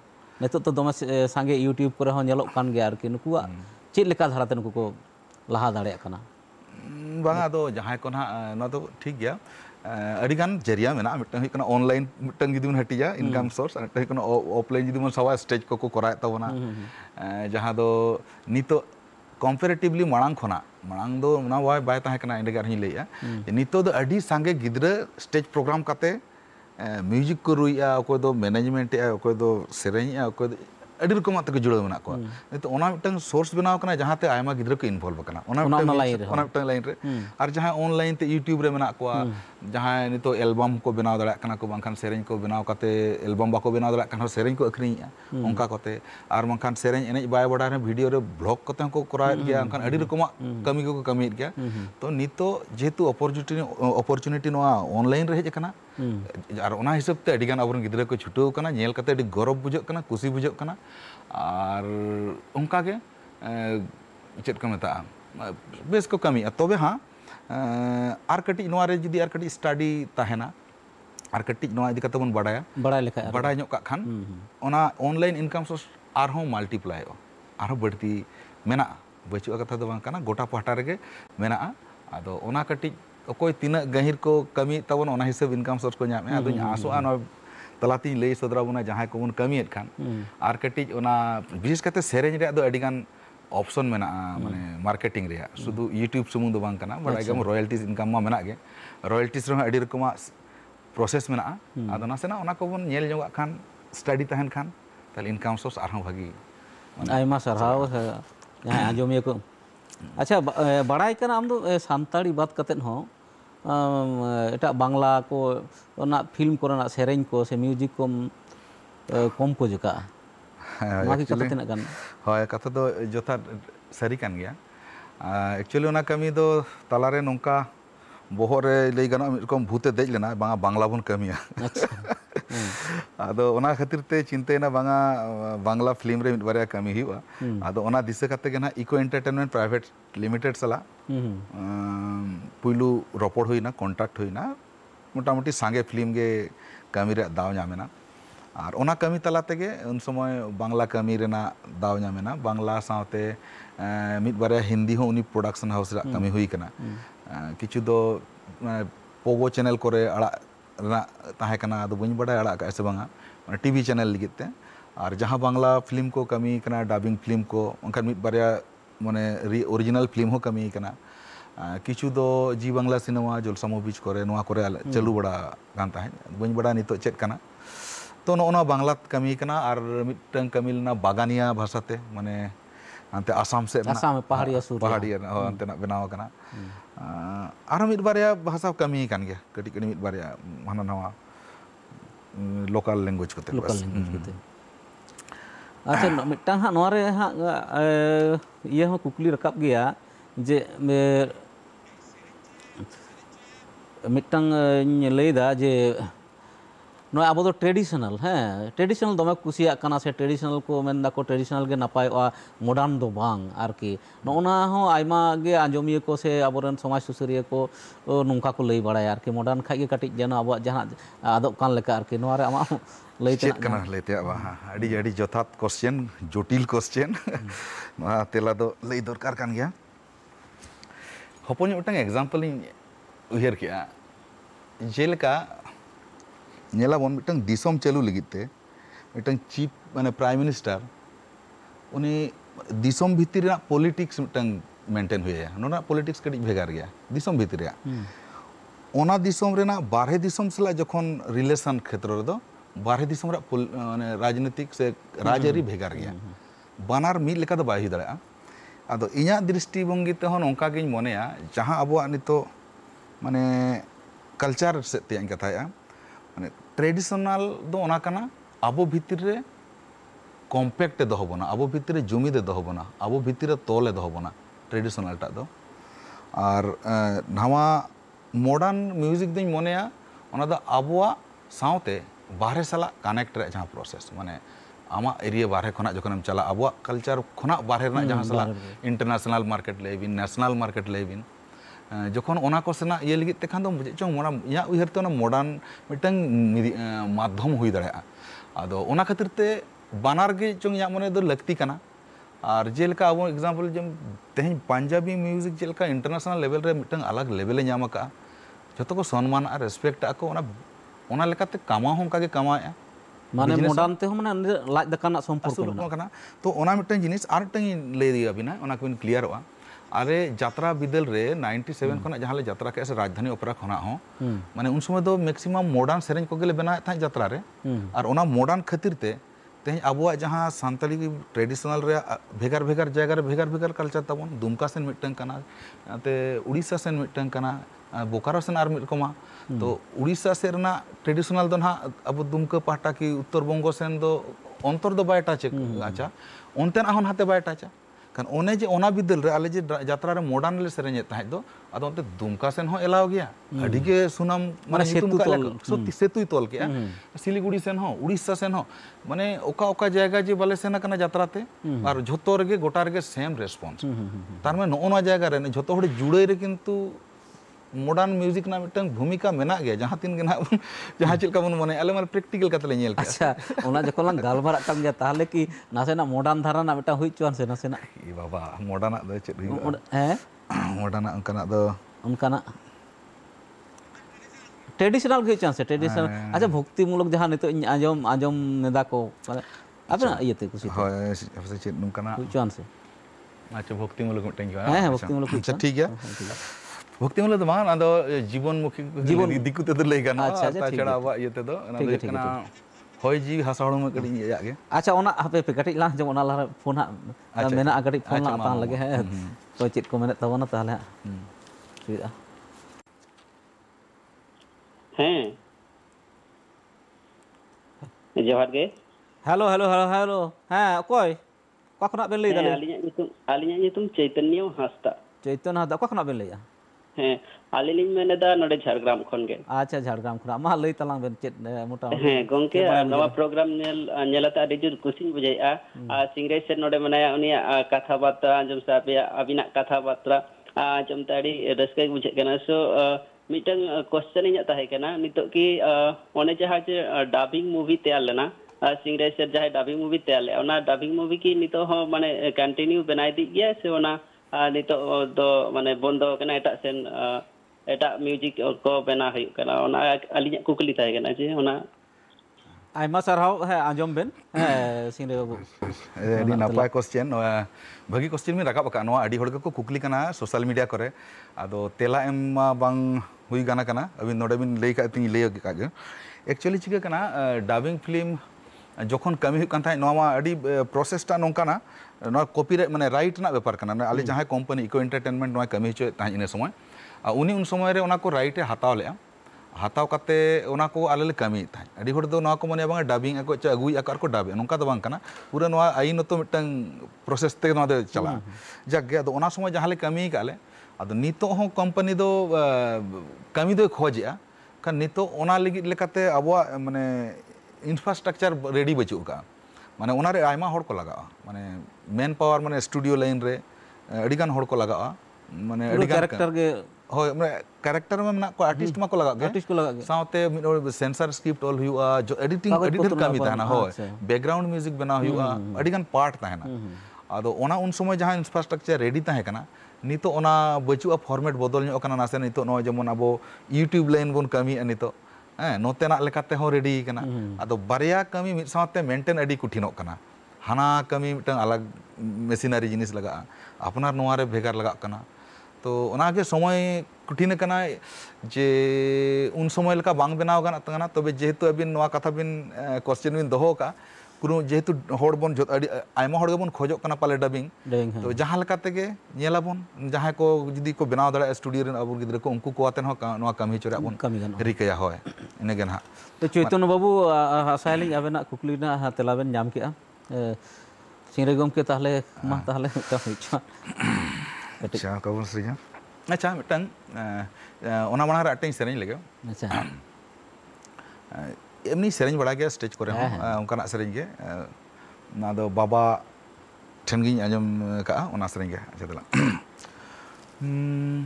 नितो तो, तो दमे संगे यूट्यूब करे हो नेलो कान गे नुकुआ को लहा दाड़ा बाँगा अब जहाँ को ना तो ठीक है अगर ज़रिया में मिट्टन ऑनलाइन मिट्टन जुदी हटिजा इनकाम सोर्स मिट्टन ऑफलाइन जुदी सवा स्टेज को को कराए तबना जहाँ दो नित कम्पेरेटिवली मांग खुना मांग दो बना इन गार लैया नितोदी संगे गिद्र स्टेज प्रोग्राम म्यूज़िक को रुआ अको मैनेजमेंट अको अभी रकम तक जुड़े मेरा नीत सोर्स बनाकर जहाँ से आम गिद्र को इनवल्व लाइन और जहाँ ऑनलाइन यूट्यूब जहाँ नीत एलबाम को बनाव दाखान से बनाव एलबाम बाको बनाव दाखान से अखरीते बाखान से बड़ा भिडियो ब्लग को करकम कमी को कमी गया तो नीत जेहतु अपरचुनिटी अपरचुनिटी ऑनलाइन हेजना ᱟᱨ ᱚᱱᱟ ᱦᱤᱥᱟᱹᱵ ᱛᱮ ᱟᱹᱰᱤ ᱜᱟᱱ ᱟᱵᱚᱨᱮᱱ ᱜᱤᱫᱽᱨᱟᱹ ko ᱪᱷᱩᱴᱟᱹᱣ ᱟᱠᱟᱱᱟ ᱧᱮᱞ ᱠᱟᱛᱮ ᱟᱹᱰᱤ ᱜᱚᱨᱚᱵ ᱵᱩᱡᱷᱟᱹᱜ ᱠᱟᱱᱟ ᱠᱩᱥᱤ ᱵᱩᱡᱷᱟᱹᱜ ᱠᱟᱱᱟ ᱟᱨ ᱚᱱᱠᱟᱜᱮ ᱪᱮᱫ ko ᱢᱮᱛᱟᱜᱼᱟ ᱵᱮᱥ ko ᱠᱟᱹᱢᱤᱭᱮᱜᱼᱟ ᱛᱚᱵᱮ ᱦᱟᱸ ᱟᱨ ᱠᱟᱹᱴᱤᱡ ᱱᱚᱣᱟ ᱨᱮ ᱡᱩᱫᱤ ᱟᱨ ᱠᱟᱹᱴᱤᱡ ᱥᱴᱟᱰᱤ ᱛᱟᱦᱮᱱᱟ ᱟᱨ ᱠᱟᱹᱴᱤᱡ ᱱᱚᱣᱟ ᱤᱫᱤ ᱠᱟᱛᱮ ᱵᱚᱱ ᱵᱟᱰᱟᱭᱟ ᱵᱟᱲᱟᱭ ᱞᱮᱠᱷᱟᱡ ᱵᱟᱰᱟᱭ ᱧᱚᱜ ᱠᱟᱜ ᱠᱷᱟᱱ ᱚᱱᱟ ᱚᱱᱞᱟᱭᱤᱱ ᱤᱱᱠᱟᱢ ᱥᱳᱨᱥ ᱟᱨᱦᱚᱸ ᱢᱟᱞᱴᱤᱯᱞᱟᱭᱚᱜᱼᱟ ᱟᱨᱦᱚᱸ ᱵᱟᱹᱲᱛᱤ ᱢᱮᱱᱟᱜᱼᱟ ᱵᱟᱹᱪᱩᱜᱼᱟ ᱠᱟᱛᱷᱟ ᱫᱚ ᱵᱟᱝ ᱠᱟᱱᱟ ᱜᱚᱴᱟ ᱯᱟᱦᱴᱟ ᱨᱮᱜᱮ ᱢᱮᱱᱟᱜᱼᱟ ᱟᱫᱚ ᱚᱱᱟ ᱠᱟᱹᱴᱤᱡ ᱚᱠᱚᱭ ᱛᱤᱱᱟᱹᱜ ᱜᱟᱹᱦᱤᱨ ko ᱠᱟᱹᱢᱤᱭᱮᱫ ᱛᱟᱵᱚᱱᱟ ᱚᱱᱟ ᱦᱤᱥᱟᱹᱵ ᱤᱱᱠᱟᱢ ᱥᱳᱨᱥ ko ᱧᱟᱢᱮᱜᱼᱟ ᱟᱫᱚᱧ ᱟᱥᱚᱜᱼᱟ ᱱᱚᱣᱟ ᱛᱟᱞᱟᱛᱮᱧ ᱞᱟᱹᱭ ᱥᱚᱫᱚᱨᱟᱵᱚᱱᱟ ᱡᱟᱦᱟᱸᱭ ᱠᱚᱵᱚᱱ ᱠᱟᱹᱢᱤᱭᱮᱫ ᱠᱷᱟᱱ ᱟᱨ ᱠᱟᱹᱴᱤᱡ ᱚᱱᱟ ᱵᱤᱥᱮᱥ ᱠᱟᱛᱮ ᱥᱮᱨᱮᱧ ᱨᱮᱭᱟᱜ ᱫᱚ ᱟᱹᱰᱤᱜᱟᱱ ᱚᱯᱥᱚᱱ ᱢᱮᱱᱟᱜᱼᱟ ᱢᱟᱱᱮ ᱢᱟᱨᱠᱮᱴᱤᱝ ᱨᱮᱭᱟᱜ ᱥᱩᱫᱷᱩ ᱤᱭᱩᱴᱤᱭᱩᱵᱽ ᱥᱩᱢᱩᱝ ᱫᱚ ᱵᱟᱝ ᱠᱟᱱᱟ ᱵᱟᱲᱟᱭ ᱜᱮᱭᱟᱢ ᱨᱚᱭᱮᱞᱴᱤᱡ ᱤᱱᱠᱟᱢ ᱢᱟ ᱢᱮᱱᱟᱜ ᱜᱮ ᱨᱚᱭᱮᱞᱴᱤᱡ ᱨᱮᱦᱚᱸ ᱟᱹᱰᱤ ᱨᱚᱠᱚᱢᱟᱜ ᱯᱨᱚᱥᱮᱥ ᱢᱮᱱᱟᱜᱼᱟ ᱟᱫᱚ ᱱᱟᱥᱮᱱᱟᱜ ᱚᱱᱟ ᱠᱚᱵᱚᱱ ᱧᱮᱞ ᱧᱚᱜᱟᱜ ᱠᱷᱟᱱ ᱥᱴᱟᱰᱤ ᱛᱟᱦᱮᱱ ᱠᱷᱟᱱ ᱛᱟᱦᱞᱮ ᱤᱱᱠᱟᱢ ᱥᱳᱨᱥ ᱟᱨᱦᱚᱸ ᱵᱷᱟᱹᱜᱤ ᱟᱭᱢᱟ ᱥᱟᱨᱦᱟᱣ ᱡᱟᱦᱟᱸᱭ ᱟᱸᱡᱚᱢᱤᱭᱟᱹ ᱠᱚ ᱟᱪᱪᱷᱟ ᱵᱟᱲᱟᱭ ᱠᱟᱱᱟ ᱟᱢ ᱫᱚ ᱥᱟᱱᱛᱟᱲᱤ ᱵᱟᱫ ᱠᱟᱛᱮᱫ ᱦᱚᱸ ᱮᱴᱟᱜ एट बांगला को फ़िल्म को सेरें को से म्यूज़िक को कम्पोज का हाँ कथा तो जोथा सारी गया एक्चुअली कमी दो तलारे नौका बोहरे लई गना भूते देख लेना बांगला बन कमिया ᱟᱫᱚ ᱚᱱᱟ ᱠᱷᱟᱹᱛᱤᱨ ᱛᱮ ᱪᱤᱱᱛᱟᱹᱭᱮᱱᱟ ᱵᱟᱝᱟ ᱵᱟᱝᱞᱟ ᱯᱷᱤᱞᱤᱢ ᱨᱮ ᱢᱤᱫ ᱵᱟᱨᱭᱟ ᱠᱟᱹᱢᱤ ᱦᱩᱭᱩᱜᱼᱟ ᱟᱫᱚ ᱚᱱᱟ ᱫᱤᱥᱟᱹ ᱠᱟᱛᱮ ᱜᱮ ᱱᱟᱦᱟᱜ ᱤᱠᱳ ᱮᱱᱴᱟᱨᱴᱮᱱᱢᱮᱱᱴ ᱯᱨᱟᱭᱵᱷᱮᱴ ᱞᱤᱢᱤᱴᱮᱰ ᱥᱟᱞᱟᱜ ᱯᱩᱭᱞᱩ ᱨᱚᱯᱚᱲ ᱦᱩᱭᱱᱟ ᱠᱚᱱᱴᱟᱠᱴ ᱦᱩᱭᱱᱟ ᱢᱚᱴᱟᱢᱩᱴᱤ ᱥᱟᱸᱜᱮ ᱯᱷᱤᱞᱤᱢ ᱜᱮ ᱠᱟᱹᱢᱤ ᱨᱮᱭᱟᱜ ᱫᱟᱣ ᱧᱟᱢᱮᱱᱟ ᱟᱨ ᱚᱱᱟ ᱠᱟᱹᱢᱤ তালা থেকে উন সময় বাংলা কামি রেনা দাও নামে না বাংলা সাথে মিদবারে হিন্দি হো উনি প্রোডাকশন হাউস রা কামি হুই কানা কিছু দো পোগো চ্যানেল করে আড়া तहे कना दो बड़ा अड़ा टी बांगा। टीवी चैनल लगते और जहाँ बांगला फ़िल्म को कमी कना डबिंग फ़िल्म को बारे माने ओरिजिनल फ़िल्म हो कमी कना। किचु दो जी बांगला सिनेमा जलसा मूवीज़ को नोआ चालू बड़ा बड़ा नित चेक तो नोना तो बांगला कमी कना और मिदटंग कमी बागानिया भाषाते मैं अंते आसाम से आसाम पहाड़िया सुर पहाड़िया अंते ना बनाव कना और मिट बारया भाषा कमी कान गया कटी कटी मिट बारया हाना नवा लोकल लैंग्वेज कोते लोकल लैंग्वेज कोते अच्छा मिटang ha नोरे ha iya ho kukli rakap gaya je मिटang लैदा जे नॉय अब ट्रेडिशनल हैं ट्रेडिशनल दमे कुसिया से ट्रेडिशनल को मेन दाको ट्रेडिशनल के नपायवा मॉडर्न दो बांग आरकी नोना हो गे आंजोमिया को से अबरन समाज सुसरिया को नोंका को लई बड़ाय आरकी मॉडर्न खाइ गे काटिक जनो अब जहाँ आदो कान लेका आरकी नोआ रे आमा लई चेक कना लेते आबा अडी अडी जथात क्वेश्चन जटिल क्वेश्चन नोआ तेला दो लई दरकार कान गया। हपन मिटang एग्जांपल उहर के जेलका नेलाबन चालू लगे मिटन चीफ मैं प्राइम मिनिस्टर उन्नी भितर पलिटिक्स मिटन मेन्टेन हुए ना पलिटिक्स कटी भगार भितर hmm. बारहे सला जो रिलेशन क्षेत्र बारहे मैं राजनीतिक से राज़ी भगार गया बनार मिलकर बै दाद इं दृष्टिभंगी तेह ना मन जहाँ अब नित मानने कलचार सेज कथा मैं ट्रेडिशनल दो आबो भितर रे कॉम्पैक्ट दो बना आबो भितर रे जुमिदे दो बना आबो भितर तोले दो बना ट्रेडिशनल टा दो। और नवा मॉडर्न म्यूज़िक दिन मनेया ओना दो आबोआ साला कनेक्ट रे जहाँ प्रोसेस माने आमा एरिया बाहरे खना जखन चला आबोआ कल्चर खना बाहरे जहाँ साला इंटरनेशनल मार्केट लेबिन नेशनल मार्केट लेबिन जखे ये लगे खान चे मोड़ा उहर तो मोडान मिट्टन माध्यम हो दाड़ा खातर ते बनारे चो या मन लगती और जेलका अब एग्ज़ाम्पल जो तेज पाजाबी म्यूज़िक चलकर इंटरनेशनल लेवल मिट्टन अलग लेवल नामका जो को सम्मान रेसपेक्ट आकते कमा होंगे कमाय माने मोडान ते माने तो ओना मिटन जिनिस को क्लियर होआ आरे यात्रा बिदल रे 97 खना जहाँ ले यात्रा के से राजधानी ओपेरा खना हो माने उन समय दो मैक्सिमम मॉडर्न सेरेंज को गेले बना था यात्रा रे। और ओना मॉडर्न खातिर तेज अब जहाँ सानताली ट्रेडिशनल रे भेगार भेगार जगह रे भेगार भेगार कल्चर तबन दुमका सेन मिटन उड़ीसा सेन मिटन बोकारो सेन आर मिट कमा तो उड़ीसा से ट्रेडिशनल दो ना अब दुमका पाटा की उत्तर बंगो सेन दो अंतर दो बाय टाचे अच्छा। ओनतेन हाते बाय टाचा ᱠᱷᱟᱱ ᱚᱱᱮ ᱡᱮ ᱚᱱᱟ ᱵᱤᱫᱟᱹᱞ ᱨᱮ ᱟᱞᱮ ᱡᱮ ᱡᱟᱛᱨᱟ ᱨᱮ ᱢᱚᱰᱟᱨᱱ ᱞᱮ ᱥᱮᱨᱮᱧᱮᱫ ᱛᱟᱦᱮᱸᱫ ᱫᱚ ᱟᱫᱚ ᱚᱱᱛᱮ ᱫᱩᱢᱠᱟ ᱥᱮᱱ ᱦᱚᱸ ᱮᱞᱟᱣ ᱜᱮᱭᱟ ᱟᱹᱰᱤᱜᱮ ᱥᱩᱱᱟᱢ ᱢᱟᱱᱮ ᱧᱩᱛᱩᱢ ᱠᱟᱜ ᱞᱮᱠᱟ ᱥᱚᱛᱤ ᱥᱮᱛᱩᱭ ᱛᱚᱞ ᱠᱮᱜᱼᱟ ᱥᱤᱞᱤᱜᱩᱲᱤ ᱥᱮᱱ ᱦᱚᱸ ᱩᱲᱤᱥᱥᱟ ᱥᱮᱱ ᱦᱚᱸ ᱢᱟᱱᱮ ᱚᱠᱟ ᱚᱠᱟ ᱡᱟᱭᱜᱟ ᱡᱮ ᱵᱟᱞᱮ ᱥᱮᱱ ᱟᱠᱟᱱᱟ ᱡᱟᱛᱨᱟ ᱛᱮ ᱟᱨ ᱡᱷᱚᱛᱚ ᱨᱮᱜᱮ ᱜᱚᱴᱟ ᱨᱮᱜᱮ ᱥᱮᱢ ᱨᱮᱥᱯᱚᱱᱥ ᱛᱟᱨ ᱢᱟᱱᱮ ᱱᱚᱜᱼᱚ ᱱᱚᱣᱟ ᱡᱟᱭᱜᱟ ᱨᱮ ᱡᱷᱚᱛᱚ ᱦᱚᱲ ᱡᱩᱲᱟᱹᱭ ᱨᱮ ᱠᱤᱱᱛᱩ मॉडर्न म्यूज़िक ना मिटन भूमिका मेना गया जहाँ तीन गना जहाँ चिल का बन मने अलग मर प्रैक्टिकल का तले नियल अच्छा उन्हें जब कोलं गाल मर कम गया ताले की ना सेना मॉडर्न धारा ना मिटन हुई चुवान सेना सेना ये बाबा मॉडर्न आ दो चल मॉडर्न तो- उनका ना दो उनका ना ट्रेडिशनल के चांस है। ट्रेडिशनल अच्छा भक्ति मूलक जहाँ नहीं को अपन है अच्छा भक्ति भक्ति मूलक अच्छा। ठीक है। हाँ, ᱵᱷᱚᱠᱛᱤ ᱢᱩᱞᱚ ᱫᱚ ᱵᱟᱝ ᱚᱱᱟ ᱫᱚ ᱡᱤᱵᱚᱱ ᱢᱩᱠᱷᱤ ᱡᱤᱵᱚᱱ ᱫᱤᱠᱩ ᱛᱮᱫᱚ ᱞᱟᱹᱭ ᱜᱟᱱᱚᱜᱼᱟ ᱟᱪᱪᱷᱟ ᱛᱟᱪᱷᱟᱲᱟ ᱟᱵᱚᱣᱟᱜ ᱤᱭᱟᱹ ᱛᱮᱫᱚ ᱚᱱᱟ ᱫᱚ ᱠᱟᱱᱟ ᱦᱚᱭ ᱡᱤᱣᱤ ᱦᱟᱥᱟ ᱦᱚᱲᱢᱚ ᱠᱟᱹᱴᱤᱡ ᱤᱭᱟᱹᱭᱟᱜ ᱜᱮ ᱟᱪᱪᱷᱟ ᱚᱱᱟ ᱦᱟᱯᱮ ᱯᱮ ᱠᱟᱹᱴᱤᱡ ᱞᱟᱦᱟ ᱡᱮᱢᱚᱱ ᱚᱱᱟ ᱞᱟᱦᱟ ᱯᱷᱳᱱ ᱦᱟᱸᱜ ᱢᱮᱱᱟᱜᱼᱟ ᱠᱟᱹᱴᱤᱡ ᱯᱷᱳᱱ ᱞᱟᱦᱟ ᱛᱟᱦᱮᱱ ᱞᱟᱜᱮ ᱦᱮᱸ ᱛᱚ ᱪᱮᱫ ᱠᱚ ᱢᱮᱱᱮᱫ ᱛᱟᱵᱚᱱᱟ ᱛᱟᱦᱞᱮ ᱦᱟᱸᱜ ᱪᱮᱫᱼᱟ ᱦᱮᱸ ᱡᱚᱦᱟᱨ ᱜᱮ ᱦᱮᱞᱳ ᱦᱮᱞᱳ ᱦᱮᱞᱳ ᱦᱮᱞᱳ ᱦᱮᱸ ᱚᱠᱚᱭ ᱚᱠᱟ ᱠᱷᱚᱱᱟᱜ ᱵᱮᱱ ᱞᱟᱹᱭ ᱫᱟᱞᱮ ᱟᱹᱞᱤᱧᱟᱜ ᱧᱩᱛᱩᱢ ᱟᱹᱞᱤᱧᱟᱜ ᱧᱩᱛᱩᱢ ᱪᱳᱭᱛᱚᱱᱱᱚ ᱦᱟᱸᱥᱫᱟ ᱪᱳᱭᱛᱚᱱᱱᱚ ᱦᱟᱸᱥᱫᱟ ᱚᱠᱟ ᱠᱷᱚᱱᱟᱜ ᱵᱮᱱ ᱞᱟᱹᱭᱮᱜᱼᱟ ᱦᱮᱸ ᱟᱹᱞᱤᱧ ᱞᱤᱧ ᱢᱮᱱᱮᱫᱟ ᱱᱚᱰᱮ ᱡᱷᱟᱲᱜᱨᱟᱢ ᱠᱷᱚᱱ ᱜᱮ ᱟᱪᱪᱷᱟ ᱡᱷᱟᱲᱜᱨᱟम ᱠᱷᱚᱱ ᱢᱟ ᱞᱟᱹᱭ ᱛᱟᱞᱟᱝ ᱵᱮᱱ ᱪᱮᱫ ᱢᱚᱴᱟ ᱦᱮᱸ ᱜᱚᱝᱠᱮ ᱱᱚᱣᱟ ᱯᱨᱳᱜᱨᱟᱢ ᱧᱮᱞ ᱧᱮᱞᱟᱛᱮ ᱟᱹᱰᱤ ᱡᱳᱨ ᱠᱩᱥᱤᱧ ᱵᱩᱡᱷᱟᱹᱣᱮᱜᱼᱟ ᱟᱨ ᱥᱤᱝᱨᱟᱹᱭ ᱥᱮ ᱱᱚᱰᱮ ᱢᱮᱱᱟᱭᱟ ᱩᱱᱤᱭᱟᱜ ᱠᱟᱛᱷᱟ ᱵᱟᱛᱨᱟ ᱟᱸᱡᱚᱢ ᱥᱮ ᱟᱯᱮᱭᱟᱜ ᱟᱹᱵᱤᱱᱟᱜ ᱠᱟᱛᱷᱟ ᱵᱟᱛᱨᱟ ᱟᱸᱡᱚᱢ ᱛᱮ ᱟᱹᱰᱤ ᱨᱟᱹᱥᱠᱟᱹ ᱜᱮ ᱵᱩᱡᱷᱟᱹᱜ ᱠᱟᱱᱟ ᱥᱚ ᱢᱤᱫᱴᱟᱝ ᱠᱚᱥᱪᱮᱱ ᱤᱧᱟᱹᱜ ᱛᱟᱦᱮᱸ ᱠᱟᱱᱟ ᱱᱤᱛᱚᱜ ᱠᱤ ᱚᱱᱮ ᱡᱟᱦᱟᱸ ᱡᱮ ᱰᱟᱵᱤᱝ মুভি ᱛᱮᱭᱟᱨ ᱞᱮᱱᱟ ᱥᱤᱝᱨᱟᱹᱭ ᱥᱮ ᱡᱟᱦᱟᱸ ᱰᱟᱵᱤᱝ মুভি ᱛᱮᱭᱟᱨ ᱞᱮᱜᱼᱟ ᱚᱱᱟ ᱰᱟᱵᱤᱝ মুভি ᱠᱤ ᱱᱤᱛᱚᱜ ᱦᱚᱸ ᱢᱟᱱᱮ ᱠᱚᱱᱴᱤᱱᱤউ ᱵᱮᱱᱟᱣ ᱤᱫᱤᱜ ᱜᱮᱭᱟ ᱥᱮ ᱚᱱᱟ नितोग दो माने बंदो करना एटा सेन एटा म्यूज़िक को बना हुई करना ओना अलिया कुकली था करना जी ओना आयमा सारहाव है आज़म बेन सिंगरे बाबू एडी नपाय क्वेश्चन भगी क्वेश्चन में रखा पका नवा अडी होड़ को कुकली करना सोशल मीडिया करे आदो तेला एम बांग हुई गाना करना अभी नोडे बिन ले का तिन ले का जे एक्चुअली चिका करना डाबिंग फ़िल्म जोखन कमी हुई कन था नवा अडी प्रोसेस कॉपीराइट मैं राइट ना बेपार आले जहाँ कंपनी इको एंटारटेनमेंट कमी हो इन समय उनी उन समय रे उना ले आले कमी था अडी को मन बांग डबिंग को को डाबे नका पूरा नवा आईन तो मिटंग प्रोसेस चला जगे समय जहाँ ले कमी कर अदो नितो दो कमी दो खोजे खान नित ᱚᱱᱟ ᱞᱟᱹᱜᱤᱫ ᱞᱮᱠᱟᱛᱮ ᱟᱵᱚᱣᱟᱜ ᱢᱟᱱᱮ माने उनारे आयमा होड़ को लगा माने मेन पावर माने स्टूडियो लाइन रे अड़ीगान होड़ को लगा माने अड़ीगान कैरेक्टर के हो माने कैरेक्टर में ना को आर्टिस्ट हम्म। मा को लगा के आर्टिस्ट को लगा के साथे सेंसर स्क्रिप्ट ऑल हुआ जो एडिटिंग एडिटर का भी था ना हो बैकग्राउंड म्यूज़िक बना हुआ हम्म, हम्म, अड़ीगान पार्ट था ना। आदो ओना उन समय जहाँ इंफ्रास्ट्रक्चर रेडी था कना नीतो ओना बचुआ फॉर्मेट बदल नो कना नासे नितो नो जेमन अबो यूट्यूब लाइन बन कमी नितो नोतेना लेकाते हों रेडी करना अदो कमी मिट साथे मेंटेन कमी अलग मेसिनरी जिनिस लगा अपना नोआ रे भेगार लगा तो उनाके समय कठिन जे उन समय लेका तब जेहेतु अभी नोआ कथा बिन क्वेश्चन बिन दहो का कुरु जेहेतु खोज बन आयमा होड़ पाले डबिंग तो जहाँ लका तेगे नेलाबन को जदी को बनाव दड़ा स्टूडियो रेन अबुर गिदरे को उनको को कमी चोरा बन रिकया होय इनेगे बाबू आसायली अब कुकली ना तेलाबेन नाम सिंगरे गम अच्छा कबन सरिया अच्छा एमनी से बड़ा स्टेज को हाँ, हाँ। से तो बाबा ठन गई आज़म से चलना तो हम्म,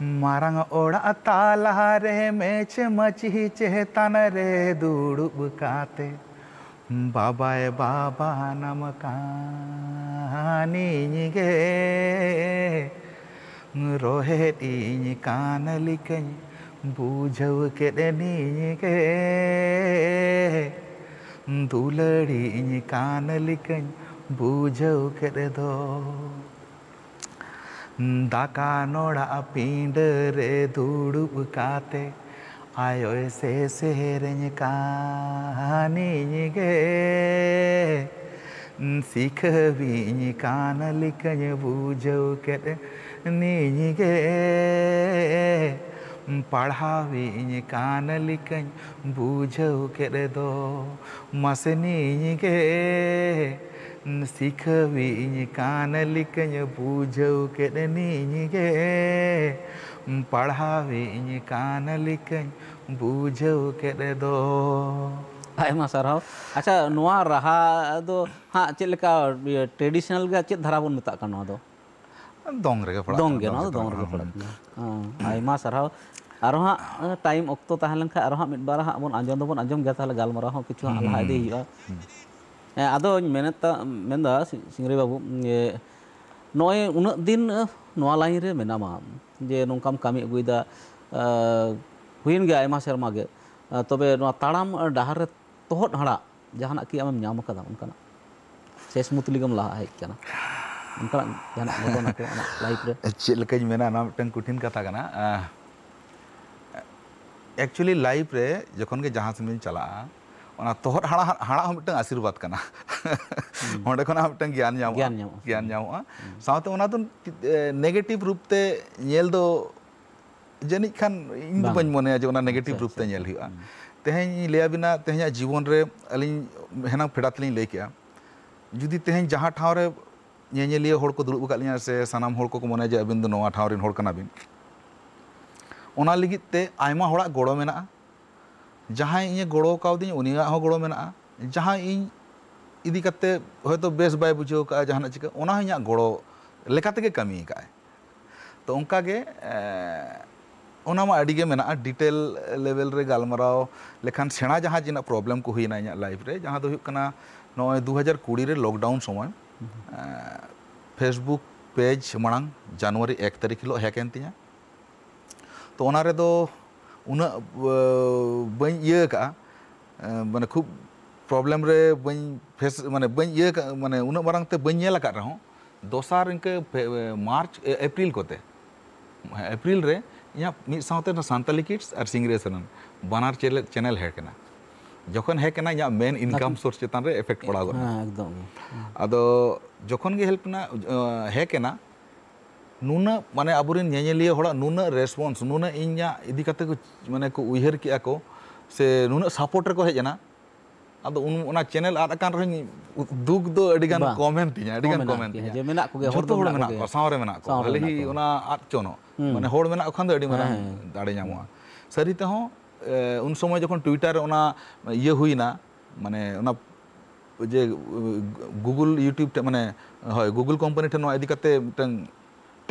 हम्म, मारंग ओड़ा ताला मेच मची चेतन रे दुड़ुब काते। हम्म, बाबा बाबा नमकानी गे। रोहे तीन बुझव के के दुलड़ी कान लिकन बुझव के दो। दाका नोड़ा पिंड रे दुड़ुब काते आयो से सेर कानी गे सीख भी कान लिकन बूझव के नी गे पढ़ावें कान लिकन बूझौ करो दो। मसनी गे सिखवीं कान लिकन बूझौ के। गे पढ़ावें कान लिकन बूझौ के दो। आयमा सारा अच्छा नुआ रहा दो। हाँ चलका ट्रेडिशनल का चित धारा बन मता का दो। दोंग रे का पड़ा दोंग के ना दोंग रे का पड़ा आयमा सारा ᱫᱚᱝ ᱨᱮᱜᱮ ᱯᱟᱲᱟᱜ ᱠᱟᱱᱟ ᱟᱭᱢᱟ ᱥᱟᱨᱦᱟᱣ ᱟᱨᱚ ᱦᱟᱸᱜ ᱴᱟᱭᱤᱢ ᱚᱠᱛᱚ ᱛᱟᱦᱮᱸ ᱞᱮᱱᱠᱷᱟᱱ ᱟᱨᱚ ᱦᱟᱸᱜ ᱢᱤᱫ ᱵᱟᱨ ᱦᱟᱸᱜ ᱵᱚᱱ ᱟᱸᱡᱚᱢ ᱫᱚᱵᱚᱱ ᱟᱸᱡᱚᱢ ᱜᱮᱭᱟ ᱛᱟᱦᱚᱞᱮ ᱜᱟᱞᱢᱟᱨᱟᱣ ᱦᱚᱸ ᱠᱤᱪᱷᱩ ᱦᱟᱸᱜ ᱞᱟᱦᱟ ᱤᱫᱤ ᱦᱩᱭᱩᱜᱼᱟ ᱦᱮᱸ ᱟᱫᱚᱧ ᱢᱮᱱᱮᱫ ᱢᱮᱱᱫᱟ ᱥᱤᱝᱨᱟᱹᱭ ᱵᱟᱹᱵᱩ ᱡᱮ ᱱᱚᱜᱼᱚᱭ ᱩᱱᱟᱹᱜ din ᱱᱚᱣᱟ ᱞᱟᱭᱤᱱ ᱨᱮ ᱢᱮᱱᱟᱢᱟ ᱡᱮ ᱱᱚᱝᱠᱟᱢ ᱠᱟᱹᱢᱤ ᱟᱹᱜᱩᱭᱮᱫᱟ ᱦᱩᱭᱮᱱ ᱜᱮᱭᱟ ᱟᱭᱢᱟ ᱥᱮᱨᱢᱟ ᱜᱮ ᱛᱚᱵᱮ ᱱᱚᱣᱟ ᱛᱟᱲᱟᱢ ᱰᱟᱦᱟᱨ ᱨᱮ ᱛᱚᱦᱚᱫ ᱦᱟᱲᱟᱜ ᱡᱟᱦᱟᱱᱟᱜ ᱠᱤ ᱟᱢᱮᱢ ᱧᱟᱢ ᱟᱠᱟᱫᱟ ᱚᱱᱠᱟᱱᱟᱜ ᱥᱮ ᱥᱢᱩᱛᱷᱞᱤ ᱜᱮᱢ ᱞᱟᱦᱟ ᱦᱮᱡ ᱟᱠᱟᱱᱟ ᱚᱱᱠᱟᱱᱟᱜ ᱡᱟᱦᱟᱱᱟᱜ ᱜᱷᱚᱴᱚᱱᱟ ᱠᱚ ᱟᱢᱟᱜ ᱞᱟᱭᱤᱯᱷ ᱨᱮ ᱪᱮᱫ ᱞᱮᱠᱟᱧ ᱢᱮᱱᱟ ᱱᱚᱣᱟ ᱢᱤᱫᱴᱟᱝ ᱠᱚᱴᱷᱤᱱ ᱠᱟᱛᱷᱟ ᱠᱟᱱᱟ ᱮᱠᱪᱩᱭᱮᱞᱤ ᱞᱟᱭᱤᱯᱷ ᱨᱮ ᱡᱚᱠᱷᱚᱱ ᱜᱮ ᱡᱟᱦᱟᱸ ᱥᱮᱱ ᱵᱤᱱ ᱪᱟᱞᱟᱜᱼᱟ ᱚᱱᱟ ᱛᱚᱦᱚᱫ ᱦᱟᱲᱟᱜ ᱦᱟᱲᱟᱜ ᱦᱚᱸ ᱢᱤᱫᱴᱟᱝ ᱟᱥᱤᱨᱵᱟᱫ ᱠᱟᱱᱟ ᱚᱸᱰᱮ ᱠᱷᱚᱱᱟᱜ ᱢᱤᱫᱴᱟᱝ ᱜᱮᱭᱟᱱ ᱧᱟᱢᱚᱜᱼᱟ ᱜᱮᱭᱟᱱ ᱧᱟᱢᱚᱜᱼᱟ ᱜᱮᱭᱟᱱ ᱧᱟᱢᱚᱜᱼᱟ ᱥᱟᱶᱛᱮ ᱚᱱᱟ ᱫᱚ ᱱᱮᱜᱮᱴᱤᱵᱷ ᱨᱩᱯ ᱛᱮ ᱧᱮᱞ ᱫᱚ ᱡᱟᱹᱱᱤᱡ ᱠᱷᱟᱱ ᱤᱧ ᱫᱚ ᱵᱟᱹᱧ ᱢᱚᱱᱮᱭᱟ ᱡᱮ ᱚᱱᱟ ᱱᱮᱜᱮᱴᱤᱵᱷ ᱨᱩᱯ ᱛᱮ ᱧᱮᱞ ᱦᱩᱭᱩᱜᱼᱟ ᱛᱮᱦᱮᱧ ᱞᱟᱹᱭᱟᱵᱤᱱᱟ ᱛᱮᱦᱮᱧᱟᱜ ᱡᱤᱵᱚᱱ ᱨᱮ ᱟᱹᱞᱤᱧ ᱦᱮᱱᱟᱝ ᱯᱷᱮᱰᱟᱛ ᱞᱤᱧ ᱞᱟᱹᱭ ᱠᱮᱜᱼᱟ ᱡᱩᱫᱤ ᱛᱮᱦᱮᱧ ᱡᱟᱦᱟᱸ ᱴᱷᱟᱶ ᱨᱮ ᱧᱮᱧᱮᱞᱤᱭᱟᱹ ᱦᱚᱲ ᱠᱚ ᱫᱩᱲᱩᱵ ᱟᱠᱟᱫ ᱞᱤᱧᱟ ᱥᱮ ᱥᱟᱱᱟᱢ ᱦᱚᱲ ᱠᱚᱠᱚ ᱢᱚᱱᱮᱭᱟ ᱡᱮ ᱟᱹᱵᱤᱱ ᱫᱚ ᱱᱚᱣᱟ ᱴᱷᱟᱶ ᱨᱮᱱ ᱦᱚᱲ ᱠᱟᱱᱟᱵᱤᱱ ᱚᱱᱟ ᱞᱟᱹᱜᱤᱫ ᱛᱮ ᱟᱭᱢᱟ ᱦᱚᱲᱟᱜ ᱜᱚᱲᱚ ᱢᱮᱱᱟᱜᱼᱟ ᱡᱟᱦᱟᱸᱭ ᱤᱧᱮ ᱜᱚᱲᱚ ᱠᱟᱣᱫᱤᱧ ᱩᱱᱤᱭᱟᱜ ᱦᱚᱸ ᱜᱚᱲᱚ ᱢᱮᱱᱟᱜᱼᱟ ᱡᱟᱦᱟᱸ ᱤᱧ ᱤᱫᱤ ᱠᱟᱛᱮ ᱦᱚᱭᱛᱚ ᱵᱮᱥ ᱵᱟᱭ ᱵᱩᱡᱷᱟᱹᱣ ᱠᱟᱜᱼᱟ ᱡᱟᱦᱟᱱᱟᱜ ᱪᱤᱠᱟᱹ ᱚᱱᱟ ᱦᱚᱸ ᱤᱧᱟᱹᱜ ᱜᱚᱲᱚ ᱞᱮᱠᱟ ᱛᱮᱜᱮ ᱠᱟᱹᱢᱤ ᱠᱟᱜᱼᱟᱭ ᱛᱚ ᱚᱱᱠᱟᱜᱮ ᱚᱱᱟ ᱢᱟ ᱟᱹᱰᱤᱜᱮ ᱢᱮᱱᱟᱜᱼᱟ ᱰᱤᱴᱮᱞ ᱞᱮᱵᱮᱞ ᱨᱮ ᱜᱟᱞᱢᱟᱨᱟᱣ ᱞᱮᱠᱷᱟᱱ ᱥᱮᱬᱟ ᱡᱟᱦᱟᱸ ᱡᱮᱱᱟᱜ ᱯᱨᱚᱵᱞᱮᱢ ᱠᱚ ᱦᱩᱭᱱᱟ ᱤᱧᱟᱹᱜ ᱞᱟᱭᱤᱯᱷ ᱨᱮ ᱡᱟᱦᱟᱸ ᱫᱚ ᱦᱩᱭᱩᱜ ᱠᱟᱱᱟ ᱱᱚᱜᱼᱚᱭ ᱫᱩ ᱦᱟᱡᱟᱨ ᱠᱩᱲᱤ ᱨᱮ ᱞᱚᱠᱰᱟᱣᱩᱱ ᱥᱚᱢᱚᱭ ᱯᱷᱮᱥᱵᱩᱠ ᱯᱮᱡᱽ ᱢᱟᱲᱟᱝ ᱡᱟᱱᱩᱣᱟᱨᱤ ᱮᱠ ᱛᱟᱹᱨᱤᱠᱷ ᱦᱤᱞᱳᱜ ᱦᱮᱠ ᱮᱱ ᱛᱤᱧᱟᱹ ᱛᱚ ᱚᱱᱟ ᱨᱮᱫᱚ ᱩᱱᱟᱹᱜ ᱵᱟᱹᱧ ᱤᱭᱟᱹ ᱠᱟᱜᱼᱟ ᱢᱟᱱᱮ ᱠᱷᱩᱵ ᱯᱨᱚᱵᱞᱮᱢ ᱨᱮ ᱵᱟᱹᱧ ᱯᱷᱮᱥ ᱢᱟᱱᱮ ᱵᱟᱹᱧ ᱤᱭᱟᱹ ᱠᱟᱜ ᱢᱟᱱᱮ ᱩᱱᱟᱹᱜ ᱢᱟᱨᱟᱝ ᱛᱮ ᱵᱟᱹᱧ ᱧᱮᱞ ᱟᱠᱟᱫ ᱨᱮᱦᱚᱸ ᱫᱚᱥᱟᱨ ᱤᱱᱠᱟᱹ ᱢᱟᱨᱪ ᱮᱯᱨᱤᱞ ᱠᱚᱛᱮ ᱮᱯᱨᱤᱞ ᱨᱮ ᱤᱧᱟᱹᱜ ᱢᱤᱫ ᱥᱟᱶᱛᱮ ᱥᱟᱱᱛᱟᱞᱤ ᱠᱤᱰᱥ ᱟᱨ ᱥᱤᱝᱨᱮ ᱥᱟᱱᱟᱢ ᱵᱟᱱᱟᱨ ᱪᱮᱱᱮᱞ ᱦᱮᱡ ᱮᱱᱟ ᱡᱚᱠᱷᱚᱱ ᱦᱮᱡ ᱮᱱᱟ ᱤᱧᱟᱹᱜ ᱢᱮᱱ ᱤᱱᱠᱟᱢ ᱥᱳᱨᱥ ᱪᱮᱛᱟᱱ ᱨᱮ ᱮᱯᱷᱮᱠᱴ ᱯᱟᱲᱟᱣ ᱜᱚᱫ ᱮᱠᱫᱚᱢ ᱟᱫᱚ ᱡᱚᱠᱷᱚᱱ ᱜᱮ ᱦᱮᱞᱯ ᱮᱱᱟ ᱦᱮᱡ ᱮᱱᱟ नुना माने आबोरेन ᱧᱮᱧᱮᱞᱤᱭᱟᱹ ᱦᱚᱲᱟᱜ ᱱᱩᱱᱟᱹᱜ ᱨᱮᱥᱯᱚᱱᱥ ᱱᱩᱱᱟᱹᱜ ᱤᱧᱟᱹᱜ ᱤᱫᱤ ᱠᱟᱛᱮ ᱠᱚ ᱢᱟᱱᱮ ᱠᱚ ᱩᱭᱦᱟᱹᱨ ᱠᱮᱜᱼᱟ ᱠᱚ ᱥᱮ ᱱᱩᱱᱟᱹᱜ ᱥᱟᱯᱳᱨᱴ ᱨᱮᱠᱚ ᱦᱮᱡ ᱮᱱᱟ ᱟᱫᱚ ᱚᱱᱟ ᱪᱮᱱᱮᱞ ᱟᱫ ᱟᱠᱟᱱ ᱨᱮᱦᱚᱸ ᱫᱩᱠ ᱫᱚ ᱟᱹᱰᱤ ᱜᱟᱱ ᱠᱚᱢᱮᱱᱴ ᱤᱧᱟ ᱟᱹᱰᱤ ᱜᱟᱱ ᱠᱚᱢᱮᱱᱴ ᱤᱧᱟ ᱡᱮ ᱢᱮᱱᱟᱜ ᱠᱚᱜᱮ ᱦᱚᱲ ᱫᱚ ᱢᱮᱱᱟᱜ ᱠᱚ ᱥᱟᱶ ᱨᱮ ᱢᱮᱱᱟᱜ ᱠᱚ ᱦᱟᱹᱞᱤ ᱚᱱᱟ ᱟᱫ ᱪᱚᱱᱚ ᱢᱟᱱᱮ ᱦᱚᱲ ᱢᱮᱱᱟᱜ ᱠᱚ ᱠᱷᱟᱱ ᱫᱚ ᱟᱹᱰᱤ ᱢᱟᱨᱟᱝ ᱫᱟᱲᱮ ᱧᱟᱢᱚᱜᱼᱟ ᱥᱟᱹᱨᱤ ᱛᱮᱦᱚᱸ ᱩᱱ ᱥᱚᱢᱚᱭ ᱡᱚᱠᱷᱚᱱ ᱴᱩᱭᱴᱟᱨ ᱨᱮ ᱚᱱᱟ ᱤᱭᱟᱹ ᱦᱩᱭᱱᱟ ᱢᱟᱱᱮ ᱚᱱᱟ जे गुगल यूट्यूब माने गुगल कंपनी ठेन इदी करते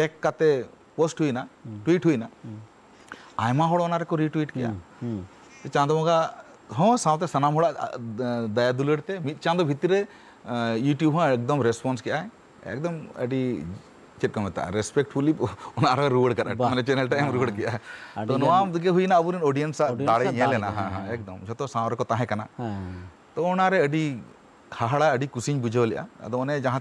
टेक काते पोस्ट हुई ना ट्वीट हुई ना आयमा होड़ ओना को रीट्वीट किया चांदो मगा हाँ साथ सामान होड़ा दया दुलारते मिद चाँद भितर यूट्यूब हाँ एकदम रेस्पॉन्स किया है एकदम अभी चेक मतलब रेस्पेक्टफुली रुआड़ कर मैंने चैनल टाइम रुआड़ किया तो नोआ दिगे हुईना अबुरिन ऑडियंस दारे ये लेना हाँ हाँ एकदम जो सांवर को ताहे करना तो ओनारे अडी हाहड़ा अड़ी कुसिंग बुझाव लेआ अदो ओने जहाँ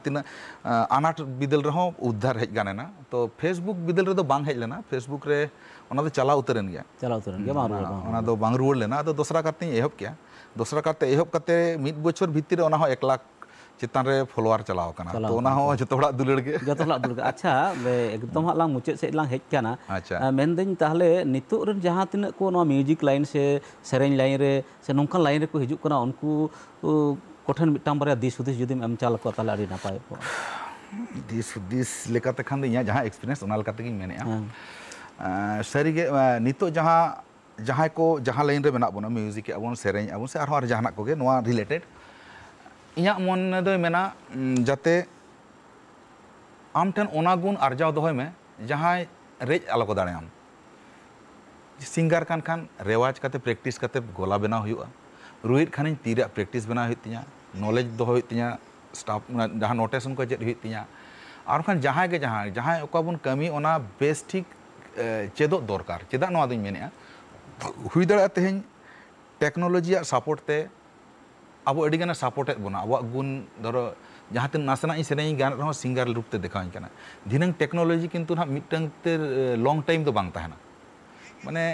अनाट बिदल रहो उद्धार हेज गानेना तो फेसबुक बिदल तो रे फेसबुक तो चला उतरन गया। चला उतरन गया मारो ओना हाँ, दो बांग तो रुवल लेना। अदो दूसरा करते एहब किया? दूसरा करते एहब करते मित बछर भित्ती रे लाख चितान रे फॉलोअर तो ओना हो जतो हड़ा अच्छा एकदम हाँ लांग मुचे से लांग हेज कना मेन दिन ताहले म्यूज़िक लाइन से सेन लाइन से नौकान लाइन रे ᱨᱮ ᱥᱮ ᱱᱚᱝᱠᱟᱱ ᱞᱟᱭᱤᱱ ᱨᱮᱠᱚ ᱦᱤᱡᱩᱜ ᱠᱟᱱᱟ ᱩᱱᱠᱩ ᱠᱚᱴᱷᱮᱱ ᱢᱤᱫᱴᱟᱝ ᱵᱟᱨᱭᱟ ᱫᱤᱥ ᱦᱩᱫᱤᱥ ᱡᱩᱫᱤᱢ ᱮᱢ ᱪᱟᱞ ᱠᱚᱣᱟ ᱛᱟᱦᱚᱞᱮ ᱟᱹᱰᱤ ᱱᱟᱯᱟᱭ ᱠᱚᱜᱼᱟ ᱫᱤᱥ ᱦᱩᱫᱤᱥ ᱞᱮᱠᱟᱛᱮ ᱠᱷᱟᱱ ᱫᱚ ᱤᱧᱟᱹᱜ ᱡᱟᱦᱟᱸ ᱮᱠᱥᱯᱤᱨᱤᱭᱮᱱᱥ ᱚᱱᱟ ᱞᱮᱠᱟ ᱛᱮᱜᱤᱧ ᱢᱮᱱᱮᱫᱼᱟ ᱥᱟᱹᱨᱤᱜᱮ ᱱᱤᱛᱚᱜ ᱡᱟᱦᱟᱸ ᱡᱟᱦᱟᱸᱭ ᱠᱚ ᱡᱟᱦᱟᱸ ᱞᱟᱭᱤᱱ ᱨᱮ ᱢᱮᱱᱟᱜ ᱵᱚᱱᱟ ᱢᱤᱭᱩᱡᱤᱠ ᱟᱵᱚᱱ ᱥᱮᱨᱮᱧ ᱟᱵᱚᱱ ᱥᱮ ᱟᱨᱦᱚᱸ ᱟᱨ ᱡᱟᱦᱟᱱᱟᱜ ᱠᱚᱜᱮ ᱱᱚᱣᱟ ᱨᱤᱞᱮᱴᱮᱰ ᱤᱧᱟᱹᱜ ᱢᱚᱱᱮ ᱫᱚᱭ ᱢᱮᱱᱟ ᱡᱟᱛᱮ ᱟᱢ ᱴᱷᱮᱱ ᱚᱱᱟ ᱜᱩᱱ ᱟᱨᱡᱟᱣ ᱫᱚᱦᱚᱭ ᱢᱮ ᱡᱟᱦᱟᱸᱭ ᱨᱮᱡ ᱟᱞᱚ ᱠᱚ ᱫᱟᱲᱮᱭᱟᱢ ᱥᱤᱝᱜᱟᱨ ᱠᱟᱱ ᱠᱷᱟᱱ ᱨᱮᱣᱟᱡᱽ ᱠᱟᱛᱮ ᱯᱨᱮᱠᱴᱤᱥ ᱠᱟᱛᱮ ᱜᱚᱞᱟ ᱵᱮᱱᱟᱣ ᱦᱩᱭᱩᱜᱼᱟ ᱨᱩᱭᱮᱫ ᱠᱷᱟᱱᱤᱧ ᱛᱤ ᱨᱮᱭᱟᱜ ᱯᱨᱮᱠᱴᱤᱥ ᱵᱮᱱᱟᱣ ᱦᱩᱭᱩᱜ ᱛᱤᱧᱟ नॉलेज ᱫᱚ ᱦᱩᱭᱩᱜ ᱛᱤᱧᱟ ᱥᱴᱟᱯ ᱡᱟᱦᱟᱸ ᱱᱳᱴᱮᱥᱚᱱ ᱠᱚ ᱪᱮᱫ ᱦᱩᱭᱩᱜ ᱛᱤᱧᱟ ᱟᱨ ᱵᱟᱝᱠᱷᱟᱱ ᱡᱟᱦᱟᱸᱭ ᱜᱮ ᱡᱟᱦᱟᱸᱭ ᱡᱟᱦᱟᱸᱭ ᱚᱠᱟ ᱵᱚᱱ ᱠᱟᱹᱢᱤ ᱚᱱᱟ ᱵᱮᱥ ᱴᱷᱤᱠ ᱪᱮᱫᱚᱜ ᱫᱚᱨᱠᱟᱨ ᱪᱮᱫᱟᱜ ᱱᱚᱣᱟ ᱫᱚᱧ ᱢᱮᱱᱮᱜᱼᱟ ᱦᱩᱭ ᱫᱟᱲᱮᱭᱟᱜᱼᱟ ᱛᱮᱦᱮᱧ ᱴᱮᱠᱱᱳᱞᱚᱡᱤᱭᱟᱜ ᱥᱟᱯᱳᱨᱴ ᱛᱮ ᱟᱵᱚ ᱟᱹᱰᱤᱜᱟᱱ ᱥᱟᱯᱳᱨᱴ ᱮᱫ ᱵᱚᱱᱟ ᱟᱵᱚᱣᱟᱜ ᱜᱩᱱ ᱫᱷᱚᱨᱚ जहाँ तीन नासना सेरें गान रहा सिंगार रूपते देखा दिन टेक्नोलॉजी किंतु ना मिट्टन लॉन्ग टाइम तो बांग माने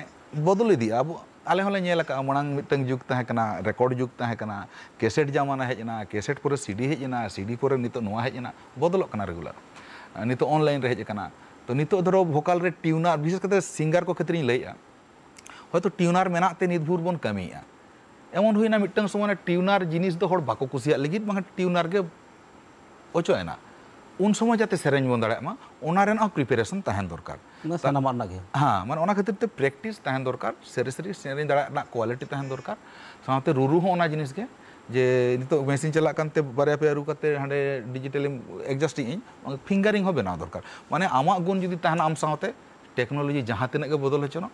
बदल इदी अब ᱟᱞᱮ ᱦᱚᱸᱞᱮ ᱧᱮᱞ ᱟᱠᱟᱫᱼᱟ ᱢᱟᱲᱟᱝ ᱢᱤᱫᱴᱟᱝ ᱡᱩᱜᱽ ᱛᱟᱦᱮᱸ ᱠᱟᱱᱟ ᱨᱮᱠᱚᱨᱰ ᱡᱩᱜᱽ ᱛᱟᱦᱮᱸ ᱠᱟᱱᱟ ᱠᱮᱥᱮᱴ ᱡᱟᱢᱟᱱᱟ ᱦᱮᱡ ᱮᱱᱟ ᱠᱮᱥᱮᱴ ᱯᱚᱨᱮ ᱥᱤᱰᱤ ᱦᱮᱡ ᱮᱱᱟ ᱥᱤᱰᱤ ᱯᱚᱨᱮ ᱱᱤᱛᱚᱜ ᱱᱚᱣᱟ ᱦᱮᱡ ᱮᱱᱟ ᱵᱚᱫᱚᱞᱚᱜ ᱠᱟᱱᱟ ᱨᱮᱜᱩᱞᱟᱨ ᱱᱤᱛᱚᱜ ᱚᱱᱞᱟᱭᱤᱱ ᱨᱮ ᱦᱮᱡ ᱟᱠᱟᱱᱟ ᱛᱚ ᱱᱤᱛᱚᱜ ᱫᱷᱚᱨᱚ ᱵᱷᱳᱠᱟᱞ ᱨᱮ ᱴᱤউᱱᱟᱨ ᱵᱤᱥᱮᱥ ᱠᱟᱛᱮ ᱥᱤᱝᱜᱟᱨ ᱠᱚ ᱠᱷᱮᱛᱨᱮᱧ ᱞᱟᱹᱭᱮᱜᱼᱟ ᱦᱚᱭᱛᱚ ᱴᱤউᱱᱟᱨ ᱢᱮᱱᱟᱜ ᱛᱮ ᱱᱤᱛ ᱵᱷᱳᱨ ᱵᱚᱱ ᱠᱟᱹᱢᱤᱭᱮᱜᱼᱟ ᱮᱢᱚᱱ ᱦᱩᱭᱱᱟ ᱢᱤᱫᱴᱟᱝ ᱥᱚᱢᱚᱭ ᱴᱤউᱱᱟᱨ ᱡᱤᱱᱤᱥ ᱫᱚ ᱦᱚᱲ ᱵᱟᱠᱚ ᱠᱩᱥᱤᱭᱟᱜ ᱞᱟᱹᱜᱤᱫ ᱵᱟᱝ ᱴᱤউᱱᱟᱨ ᱜᱮ ᱚᱪᱚᱭᱮᱱᱟ ᱩᱱ ᱥᱚᱢᱚᱭ ᱡᱟᱛᱮ ᱥᱮᱨᱮᱧ ᱵᱚᱱ ᱫᱟᱲᱮᱭᱟᱜ ᱢᱟ ᱚᱱᱟ ᱨᱮᱱᱟᱜ ᱦᱚᱸ ᱯᱨᱤᱯᱟᱨᱮᱥᱚᱱ ᱛᱟᱦᱮᱱ ᱫᱚᱨᱠᱟᱨ ᱥᱟᱱᱟᱢᱟᱜ ᱨᱮᱱᱟᱜ ᱜᱮ ᱦᱟᱸ ᱢᱟᱱᱮ ᱚᱱᱟ ᱠᱷᱟᱹᱛᱤᱨ ᱛᱮ ᱯᱨᱮᱠᱴᱤᱥ ᱛᱟᱦᱮᱱ ᱫᱚᱨᱠᱟᱨ ᱥᱟᱹᱨᱤ ᱥᱟᱹᱨᱤ ᱥᱮᱨᱮᱧ ᱫᱟᱲᱮᱭᱟᱜ ᱨᱮᱱᱟᱜ ᱠᱳᱣᱟᱞᱤᱴᱤ ᱛᱟᱦᱮᱱ ᱫᱚᱨᱠᱟᱨ ᱥᱟᱶᱛᱮ ᱨᱩᱨᱩ ᱦᱚᱸ ᱚᱱᱟ ᱡᱤᱱᱤᱥ ᱜᱮ ᱡᱮ ᱱᱤᱛᱚᱜ ᱢᱮᱥᱤᱱ ᱪᱟᱞᱟᱜ ᱠᱟᱱᱛᱮ ᱵᱟᱨᱭᱟ ᱯᱮᱭᱟ ᱨᱩ ᱠᱟᱛᱮ ᱦᱟᱸᱰᱮ ᱰᱤᱡᱤᱴᱟᱞᱤᱢ ᱮᱰᱡᱟᱥᱴᱤᱝ ᱤᱧ ᱯᱷᱤᱝᱜᱟᱨᱤᱝ ᱦᱚᱸ ᱵᱮᱱᱟᱣ ᱫᱚᱨᱠᱟᱨ ᱢᱟᱱᱮ ᱟᱢᱟᱜ ᱜᱩᱱ ᱡᱩᱫᱤ ᱛᱟᱦᱮᱱᱟ ᱟᱢ ᱥᱟᱶᱛᱮ ᱴᱮᱠᱱᱳᱞᱚᱡᱤ ᱡᱟᱦᱟᱸ ᱛᱤᱱᱟᱹᱜ ᱜᱮ ᱵᱚᱫᱚᱞ ᱦᱚᱪᱚᱱᱚᱜ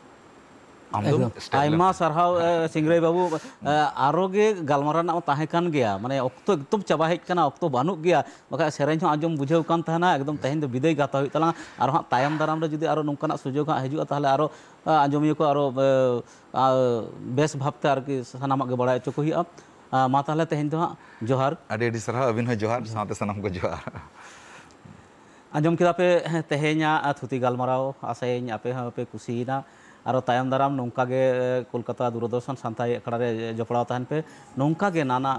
सिंगरे बाबू आरोग गलमारान मैं अक्तो चाबा हेना बनू गया। से आज़म बुझेना एकदम तेहन विदय गातम दाराम जी नौकर को बेस भावते सामने अभी जोहार। सामान को जोहार। आज़म के पे तेहे थुति गलमारा आशा आपे हाँ पे कुसीना और तायम दाराम नौका कोलकाता दूरदर्शन सानताई अखाड़े जपड़ा पे। नौका नाना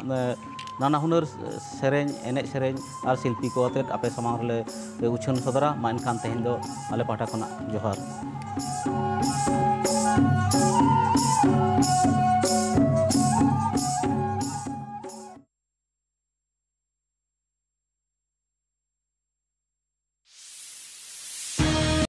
नाना हुनर सेरें एने सेरें और शिल्पी को अते आपे सामान उछन सदरा मा तेहन दो आले पाठा खना जोहार।